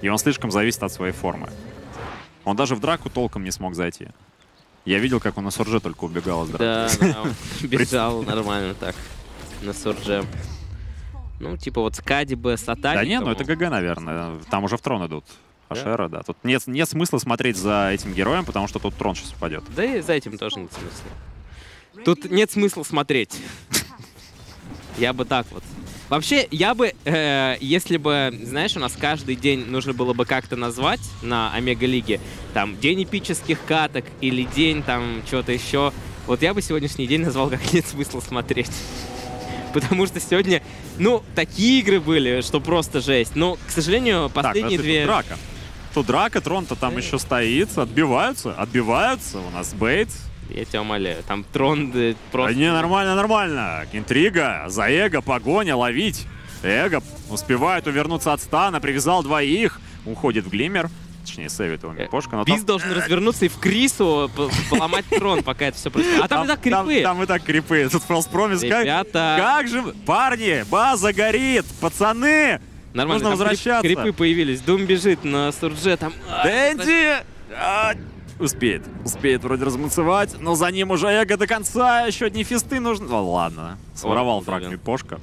И он слишком зависит от своей формы. Он даже в драку толком не смог зайти. Я видел, как он на Сурже только убегал из драки. Да, да, бежал нормально так на Сурже. Ну, типа вот Скади бы с Да не, ну это. ГГ, наверное. Там уже в трон идут. Ашера, да. Тут нет, нет смысла смотреть за этим героем, потому что тут трон сейчас упадет. Да и за этим тоже нет смысла. Тут нет смысла смотреть. Я бы так вот. Вообще, я бы, э, если бы, знаешь, у нас каждый день нужно было бы как-то назвать на Омега-лиге, там, день эпических каток или день там чего-то еще, вот я бы сегодняшний день назвал как нет смысла смотреть. Потому что сегодня, ну, такие игры были, что просто жесть. Но, к сожалению, Так, последние подожди, две... тут драка. Тут драка, трон-то там еще стоит. Отбиваются, отбиваются. У нас бейт. Я тебя умоляю, там трон э, просто... не, нормально, нормально. Интрига, за эго, погоня, ловить. Эго успевает увернуться от стана, привязал двоих. Уходит в глиммер. Точнее, сейвит его Мипошка. Биз там- должен развернуться и в Крису поломать трон, пока это все происходит. А там, и так там, крипы. там и так крипы. Тут Промис. Как, Ребята, как же... вы- Парни, база горит. Пацаны. нормально. нужно там крип- возвращаться. Крипы появились. Дум бежит на Сурдже, там... а, Дэнди! А, Успеет. Успеет вроде размуцевать, но за ним уже эго до конца. Еще одни фисты нужны. Ну ладно. Своровал фраг. Мипошка.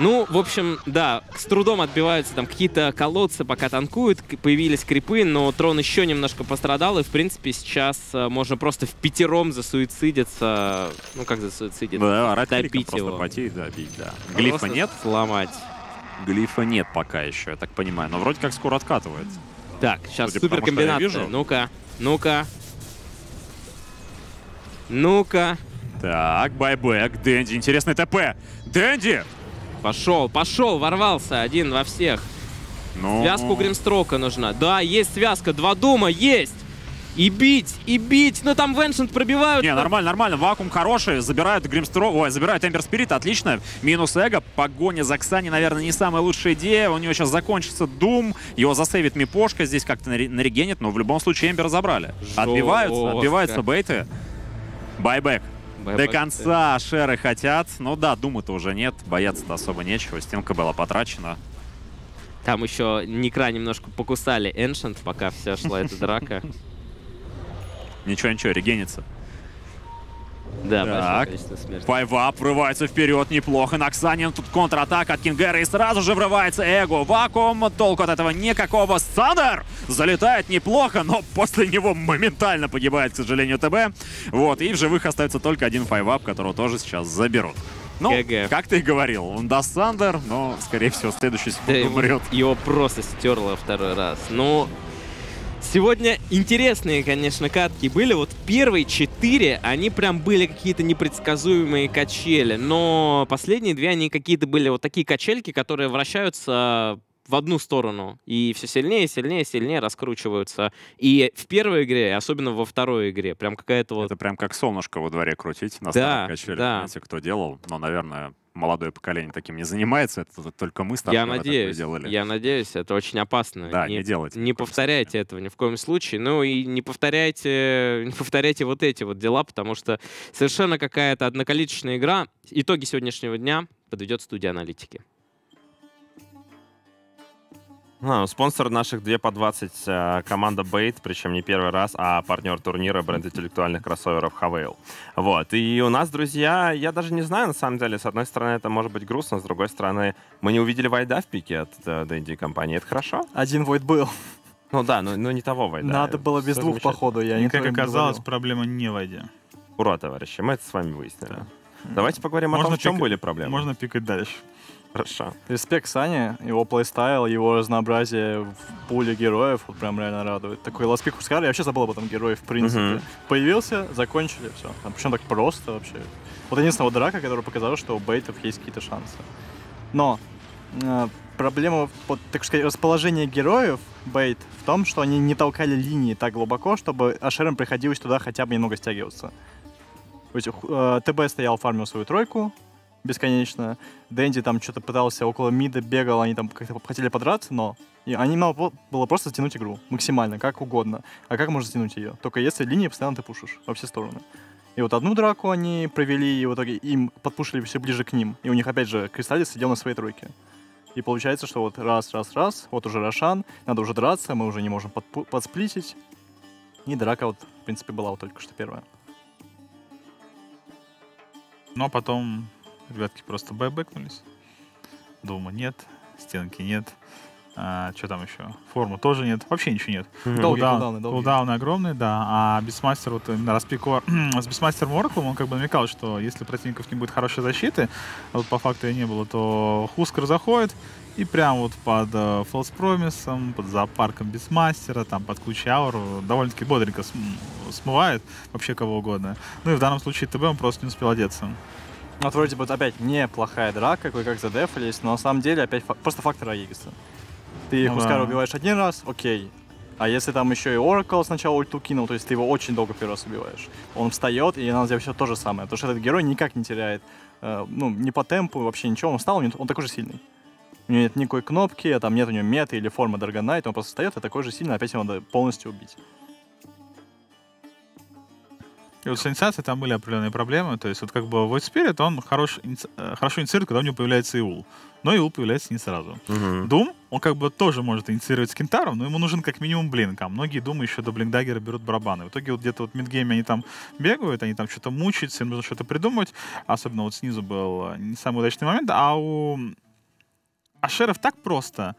Ну, в общем, да, с трудом отбиваются там какие-то колодцы, пока танкуют, появились крипы, но трон еще немножко пострадал, и, в принципе, сейчас э, можно просто в пятером засуицидиться. Ну, как засуицидиться? Да, криком, Добить его. пойти и добить, да. Глифа Просто нет? Сломать. Глифа нет пока еще, я так понимаю. Но вроде как скоро откатывает. Так, сейчас Судя по тому, что я суперкомбинация. вижу. Ну-ка, ну-ка. Ну-ка. Так, байбек, Дэнди, интересный ТП. Дэнди! Пошел, пошел, ворвался один во всех. Ну, Связку Гримстрока нужна. Да, есть связка, два дума, есть! И бить, и бить, но там Веншент пробивают. Не, нормально, нормально. Вакуум хороший. Забирают Гримстро... Ой, забирают Эмбер Спирит. Отлично. Минус Эго. Погоня за Ксани, наверное, не самая лучшая идея. У него сейчас закончится Дум. Его засейвит Мипошка. Здесь как-то наре- нарегенит. Но в любом случае Эмбер забрали. Отбиваются, Жестко. отбиваются бейты. Байбек. До конца шеры хотят. Ну да, Дума-то уже нет. Бояться-то особо нечего. Стенка была потрачена. Там еще Некра немножко покусали Эншент, пока вся шла эта драка. Ничего, ничего, регенится. Да, Так. Файвап врывается вперед неплохо. На Ксани тут контратака от Кингера и сразу же врывается Эго. Вакуум. Толку от этого никакого. Sunder залетает неплохо, но после него моментально погибает, к сожалению, ТБ. Вот, и в живых остается только один файвап, которого тоже сейчас заберут. Ну, GG. как ты и говорил, он даст Sunder, но, скорее всего, Да, секунду его, умрет. его просто стерло второй раз. Ну, сегодня интересные, конечно, катки были. Вот первые четыре, они прям были какие-то непредсказуемые качели. Но последние две, они какие-то были вот такие качельки, которые вращаются в одну сторону. И все сильнее, сильнее, сильнее раскручиваются. И в первой игре, и особенно во второй игре. Прям какая-то вот... Это прям как солнышко во дворе крутить на Да, старых качелях. да. Знаете, кто делал? Но, наверное, молодое поколение таким не занимается. Это только мы Я старшие такое надеюсь, делали. я надеюсь, это очень опасно. Да, не делайте Не в коем повторяйте этого ни в коем случае. Ну и не повторяйте, не повторяйте вот эти вот дела, потому что совершенно какая-то одноколичественная игра. Итоги сегодняшнего дня подведет студия аналитики. Ну, спонсор наших 2 по 20 э, команда Bait, причем не первый раз, а партнер турнира бренд интеллектуальных кроссоверов Havail. Вот. И у нас, друзья, я даже не знаю, на самом деле, с одной стороны, это может быть грустно, с другой стороны, мы не увидели вайда в пике от э, D&D компании. Это хорошо? Один войд был. Ну да, но, но не того вайда. Надо было без двух, походу. Я никто как оказалось, говорил. проблема не в воде. Ура, товарищи, мы это с вами выяснили. Давайте поговорим о том, в чем пик- были проблемы. Можно пикать дальше. Хорошо. Респект Сане, его плейстайл, его разнообразие в пуле героев вот прям реально радует. Такой ласпик Хускар, я вообще забыл об этом герое, в принципе. Мгм. Появился, закончили, все. Там, причем так просто вообще. Вот единственная драка, которая показала, что у бейтов есть какие-то шансы. Но э, проблема, вот, так сказать, расположения героев бейт в том, что они не толкали линии так глубоко, чтобы Ашерам приходилось туда хотя бы немного стягиваться. То есть э, ТБ стоял, фармил свою тройку бесконечно. Дэнди там что-то пытался около мида, бегал, они там как-то хотели подраться, но и они надо было- просто затянуть игру максимально, как угодно. А как можно затянуть ее? Только если линии постоянно ты пушишь во все стороны. И вот одну драку они провели, и в итоге им подпушили все ближе к ним. И у них опять же Кристаллис сидел на своей тройке. И получается, что вот раз, раз, раз, вот уже Рошан, надо уже драться, мы уже не можем подпу- подсплитить. И драка вот, в принципе, была вот только что первая. Но потом ребятки просто байбекнулись. Дума нет, стенки нет. что там еще? Формы тоже нет. Вообще ничего нет. Долгие Кулдаун- кулдауны, долгие. кулдауны огромные, да. А Бисмастер, вот именно распико с Бисмастером Ораком, он как бы намекал, что если противников не будет хорошей защиты, а вот по факту ее не было, то Хускар заходит и прям вот под э, False Promise, под зоопарком Бисмастера, там под кучей ауру довольно-таки бодренько см- смывает вообще кого угодно. Ну и в данном случае ТБ он просто не успел одеться. Вот вроде бы опять неплохая драка, кое-как задефались, но на самом деле опять фа- просто фактор Аигиса. Ты Ну Хускара да. убиваешь один раз, окей. А если там еще и Oracle сначала ульту кинул, то есть ты его очень долго первый раз убиваешь. Он встает, и надо сделать все то же самое. Потому что этот герой никак не теряет, э, ну, не по темпу, вообще ничего. Он встал, он он такой же сильный. У него нет никакой кнопки, там нет у него меты или формы Дарганайт, он просто встает и такой же сильный, опять его надо полностью убить. И вот с инициацией там были определенные проблемы. То есть вот как бы Void Spirit, он хорош, иници- э, хорошо инициирует, когда у него появляется Иул. Но Иул появляется не сразу. Дум, он как бы тоже может инициировать с кентаром, но ему нужен как минимум блинк. А многие думы еще до блинкдаггера берут барабаны. В итоге вот где-то вот в мидгейме они там бегают, они там что-то мучаются, им нужно что-то придумать. Особенно вот снизу был э, не самый удачный момент. А у Ашеров так просто.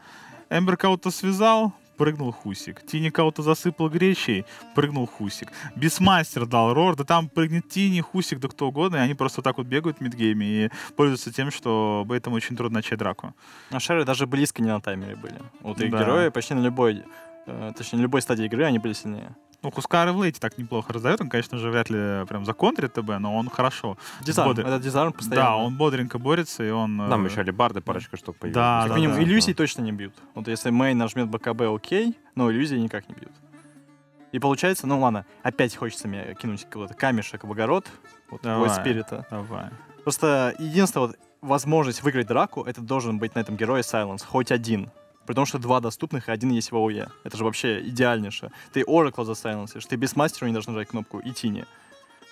Эмбер кого-то связал, прыгнул Хусик. Тини кого-то засыпал гречей, прыгнул Хусик. Бисмастер дал рор, да там прыгнет Тини, Хусик, да кто угодно, и они просто вот так вот бегают в мидгейме и пользуются тем, что Бейтам очень трудно начать драку. А шеры даже близко не на таймере были. Вот их Да. герои почти на любой, э, точнее, на любой стадии игры они были сильнее. Ну, Хускар и в лейте так неплохо раздает. Он, конечно же, вряд ли прям законтрит ТБ, но он хорошо. Disarm, Бодр- этот disarm постоянно. Да, он бодренько борется, и он... э, Там еще алебарды, парочка штук появилась. Да, Как да, минимум, да. иллюзий точно не бьют. Вот если main нажмет БКБ, окей, но иллюзии никак не бьют. И получается, ну ладно, опять хочется мне кинуть какой-то камешек в огород, вот Давай. Спирита. Давай. Просто единственная вот возможность выиграть драку, это должен быть на этом герое Silence, хоть один. При том, что два доступных, и один есть в АОЕ. Это же вообще идеальнейше. Ты Oracle засайленсишь, ты без мастера не должен нажать кнопку и Тини.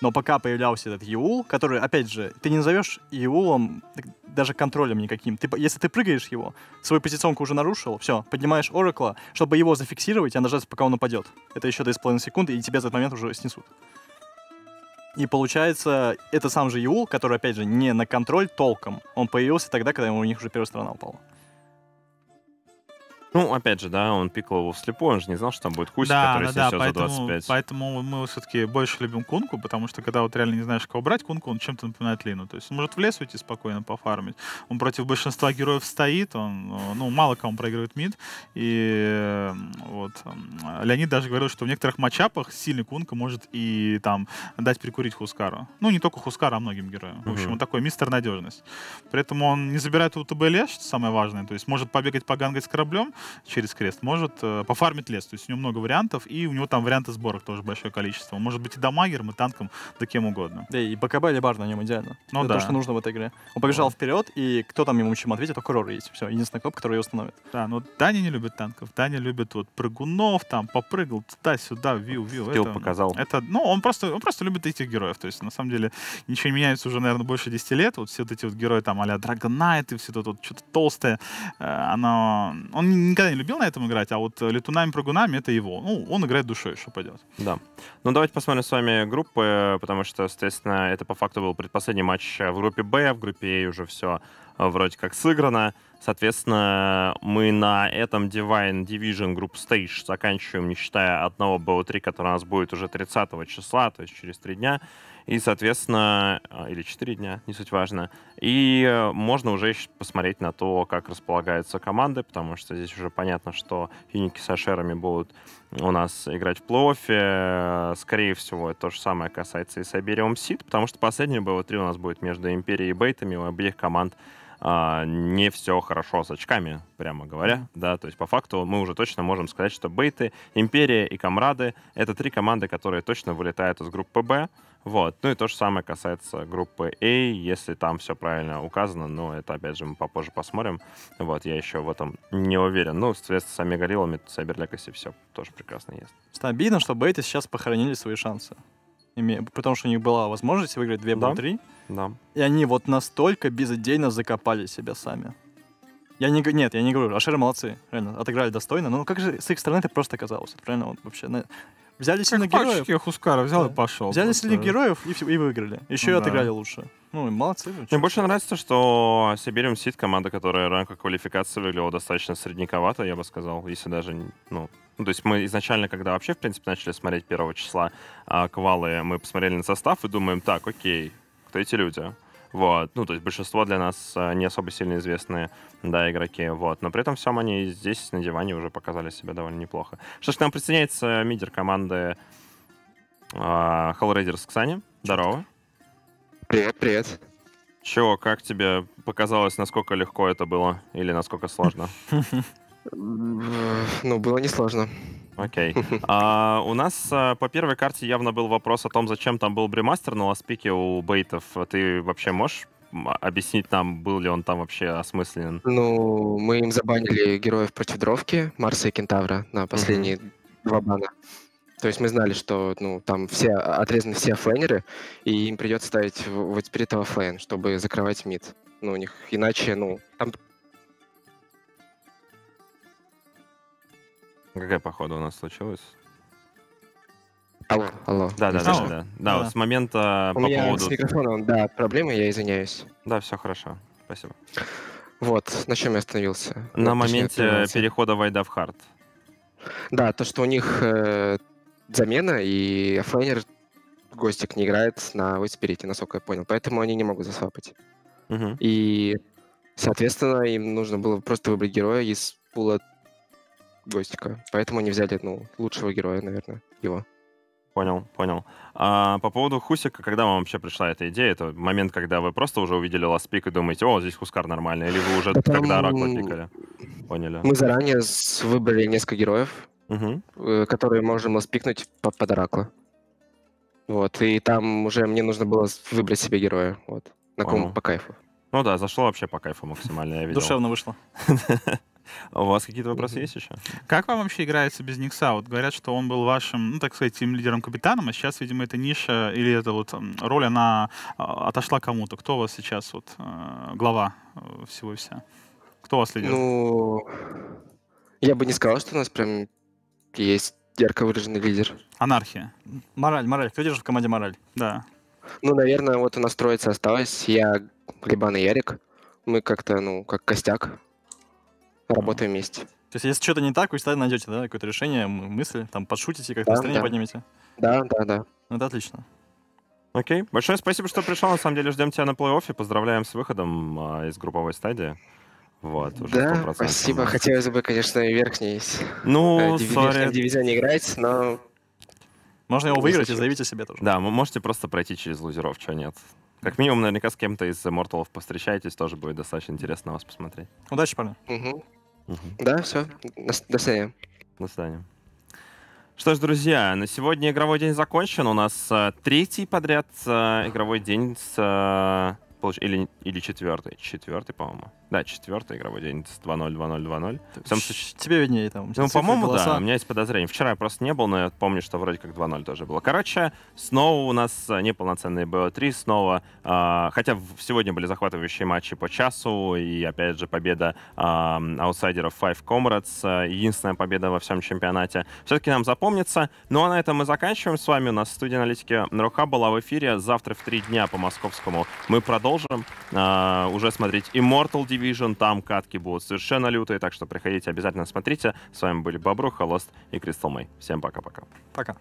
Но пока появлялся этот Еул, который, опять же, ты не назовешь так, даже контролем никаким. Ты, если ты прыгаешь его, свою позиционку уже нарушил, все, поднимаешь Оракла, чтобы его зафиксировать, а нажать, пока он упадет. Это еще 2,5 секунды, и тебя за этот момент уже снесут. И получается, это сам же Еул, который, опять же, не на контроль толком. Он появился тогда, когда у них уже первая сторона упала. Ну, опять же, да, он пикал его вслепую, он же не знал, что там будет Хусик, да, который да, да, снесет за поэтому, 25. поэтому мы все-таки больше любим Кунку, потому что когда вот реально не знаешь, кого брать, Кунку, он чем-то напоминает Лину. То есть он может в лес уйти спокойно пофармить. Он против большинства героев стоит, он, ну, мало кому проигрывает мид. И вот Леонид даже говорил, что в некоторых matchup ах сильный Кунка может и там дать прикурить Хускару. Ну, не только Хускару, а многим героям. В общем, Мгм. он такой мистер надежность. При этом он не забирает у ТБ лес, что самое важное. То есть может побегать погангать с кораблем через крест, может э, пофармить лес. То есть у него много вариантов, и у него там варианты сборок тоже большое количество. Он может быть и дамагером, и танком, да кем угодно. Да и БКБ или бар на нем идеально. Ну это да. то, что нужно в этой игре. Он побежал вперед, и кто там ему чем ответит, только Рор есть. Все, единственная кнопка, которая ее установит. Да, но Таня не любит танков. Таня любит вот прыгунов, там, попрыгал туда-сюда, вил, вил. Скилл это, показал. Это, ну, он просто, он просто любит этих героев. То есть, на самом деле, ничего не меняется уже, наверное, больше 10 лет. Вот все вот эти вот герои, там, а-ля Dragon Knight и все это вот что-то толстое, э, оно... Он никогда не любил на этом играть, а вот э, летунами-прыгунами это его. Ну, он играет душой, что пойдет. Да. Ну, давайте посмотрим с вами группы, потому что, соответственно, это по факту был предпоследний матч в группе Б, в группе А уже все вроде как сыграно. Соответственно, мы на этом Divine Division Group Stage заканчиваем, не считая одного BO3, который у нас будет уже 30 числа, то есть через три дня. И, соответственно, а, или 4 дня, не суть важно. И э, можно уже посмотреть на то, как располагаются команды, потому что здесь уже понятно, что юники с ашерами будут у нас играть в плей-оффе. Скорее всего, то же самое касается и Siberium Seed, потому что последний BO3 у нас будет между Империей и Бейтами. У обеих команд а, не все хорошо с очками, прямо говоря. Да, то есть по факту мы уже точно можем сказать, что Бейты, Империя и Камрады — это три команды, которые точно вылетают из группы Б. Вот. Ну и то же самое касается группы А, если там все правильно указано, но это, опять же, мы попозже посмотрим. Вот, я еще в этом не уверен. Ну, соответственно, с Омега-Рилами, Сайбер Legacy все тоже прекрасно есть. Обидно, что бейты сейчас похоронили свои шансы. Име- При том, что у них была возможность выиграть две Да. бал-3, Да. и они вот настолько безыдейно закопали себя сами. Я не, нет, я не говорю, Ашеры молодцы, реально, отыграли достойно, но как же с их стороны это просто оказалось, вот правильно, вот вообще. на- Взяли сильных Как героев, пальчики Хускара взял Да. и пошел. взяли просто. сильных героев и, и выиграли. Еще Ну и да. отыграли лучше. Ну, молодцы. Мне больше нравится, что Сибириум Сид, команда, которая в рамках квалификации выглядела достаточно средневато, я бы сказал, если даже, ну, ну, то есть мы изначально, когда вообще, в принципе, начали смотреть первого числа а, квалы, мы посмотрели на состав и думаем, так, окей, кто эти люди? Вот, ну, то есть большинство для нас а, не особо сильно известные, да, игроки, вот. Но при этом всем они здесь, на диване, уже показали себя довольно неплохо. Что ж, к нам присоединяется мидер команды а, Hall Raiders Ксани. Здорово. Привет, привет. Чего, как тебе показалось, насколько легко это было или насколько сложно? Ну, было несложно. Окей. А, у нас а, по первой карте явно был вопрос о том, зачем там был бремастер на ласпике у бейтов. Ты вообще можешь объяснить нам, был ли он там вообще осмыслен? Ну, мы им забанили героев против дровки, Марса и Кентавра, на последние два бана. То есть мы знали, что ну, там все отрезаны все флейнеры, и им придется ставить вот of флейн, чтобы закрывать мид. Ну, у них иначе, ну, там Какая, походу, у нас случилась? Алло, алло. Да, да, да, Алло. да, да. Да, вот с момента У по меня поводу... с микрофоном, да, проблемы, я извиняюсь. Да, все хорошо. Спасибо. Вот, на чем я остановился? На точнее, моменте остановился. перехода Войда в hard. Да, то, что у них э, замена, и offlaner Гостик не играет на Войд Спирите, насколько я понял. Поэтому они не могут засвапать. Мгм. И, соответственно, им нужно было просто выбрать героя из пула Гостика. Поэтому они взяли, ну, лучшего героя, наверное, его. Понял, понял. А по поводу Хусика, когда вам вообще пришла эта идея? Это момент, когда вы просто уже увидели last pick и думаете, о, здесь Хускар нормальный, или вы уже Да там, тогда Оракула кликали? Поняли. Мы заранее выбрали несколько героев, э, которые можем ласпикнуть по- под Оракла. Вот, и там уже мне нужно было выбрать себе героя, вот, на ком по кайфу. Ну да, зашло вообще по кайфу максимально, я видел. Душевно вышло. У вас какие-то вопросы есть еще? Как вам вообще играется без Никса? Вот говорят, что он был вашим, ну, так сказать, тем лидером капитаном, а сейчас, видимо, эта ниша или эта вот роль, она а, отошла кому-то. Кто у вас сейчас вот э, глава э, всего и вся? Кто у вас лидер? Ну, я бы не сказал, что у нас прям есть ярко выраженный лидер. Анархия. Мораль, мораль. Кто держит в команде мораль? Да. Ну, наверное, вот у нас троица осталась. Я, Глебан и Ярик. Мы как-то, ну, как костяк работаем вместе. То есть, если что-то не так, вы всегда найдете, да, какое-то решение, м- мысли, там, подшутите, как-то Да, настроение да. поднимете. Да, да, да. Ну, это отлично. Окей. Большое спасибо, что пришел. На самом деле ждем тебя на плей-оффе. Поздравляем с выходом а, из групповой стадии. Вот, уже Да, 100%. спасибо. Хотелось бы, конечно, и верхний Ну, э, сори. дивизионе играть, но Можно его выиграть и заявить о себе тоже. Да, вы можете просто пройти через лузеров, что нет. Как минимум, наверняка с кем-то из Immortal'ов повстречаетесь, тоже будет достаточно интересно вас посмотреть. Удачи, парни. Мгм. Мгм. да, все. До свидания. До свидания. Что ж, друзья, на сегодня игровой день закончен. У нас э, третий подряд э, игровой день с... э, получ- или, или четвертый. Четвертый, по-моему. Да, четвертый игровой день с 2-0, 2-0, 2-0. В том Тебе виднее там. Ну, по-моему, да. У меня есть подозрение. Вчера я просто не был, но я помню, что вроде как 2-0 тоже было. Короче, снова у нас э, неполноценные БО-3, снова... а, хотя сегодня были захватывающие матчи по часу, и, опять же, победа а, аутсайдеров Five Comrades, а, единственная победа во всем чемпионате. Все-таки нам запомнится. Ну, а на этом мы заканчиваем с вами. У нас студия аналитики Руха была в эфире. Завтра в три дня по московскому мы продолжим а, уже смотреть Immortal Division. Там катки будут совершенно лютые, так что приходите, обязательно смотрите. С вами были Бобруха, Лост и Crystal May. Всем пока-пока. Пока.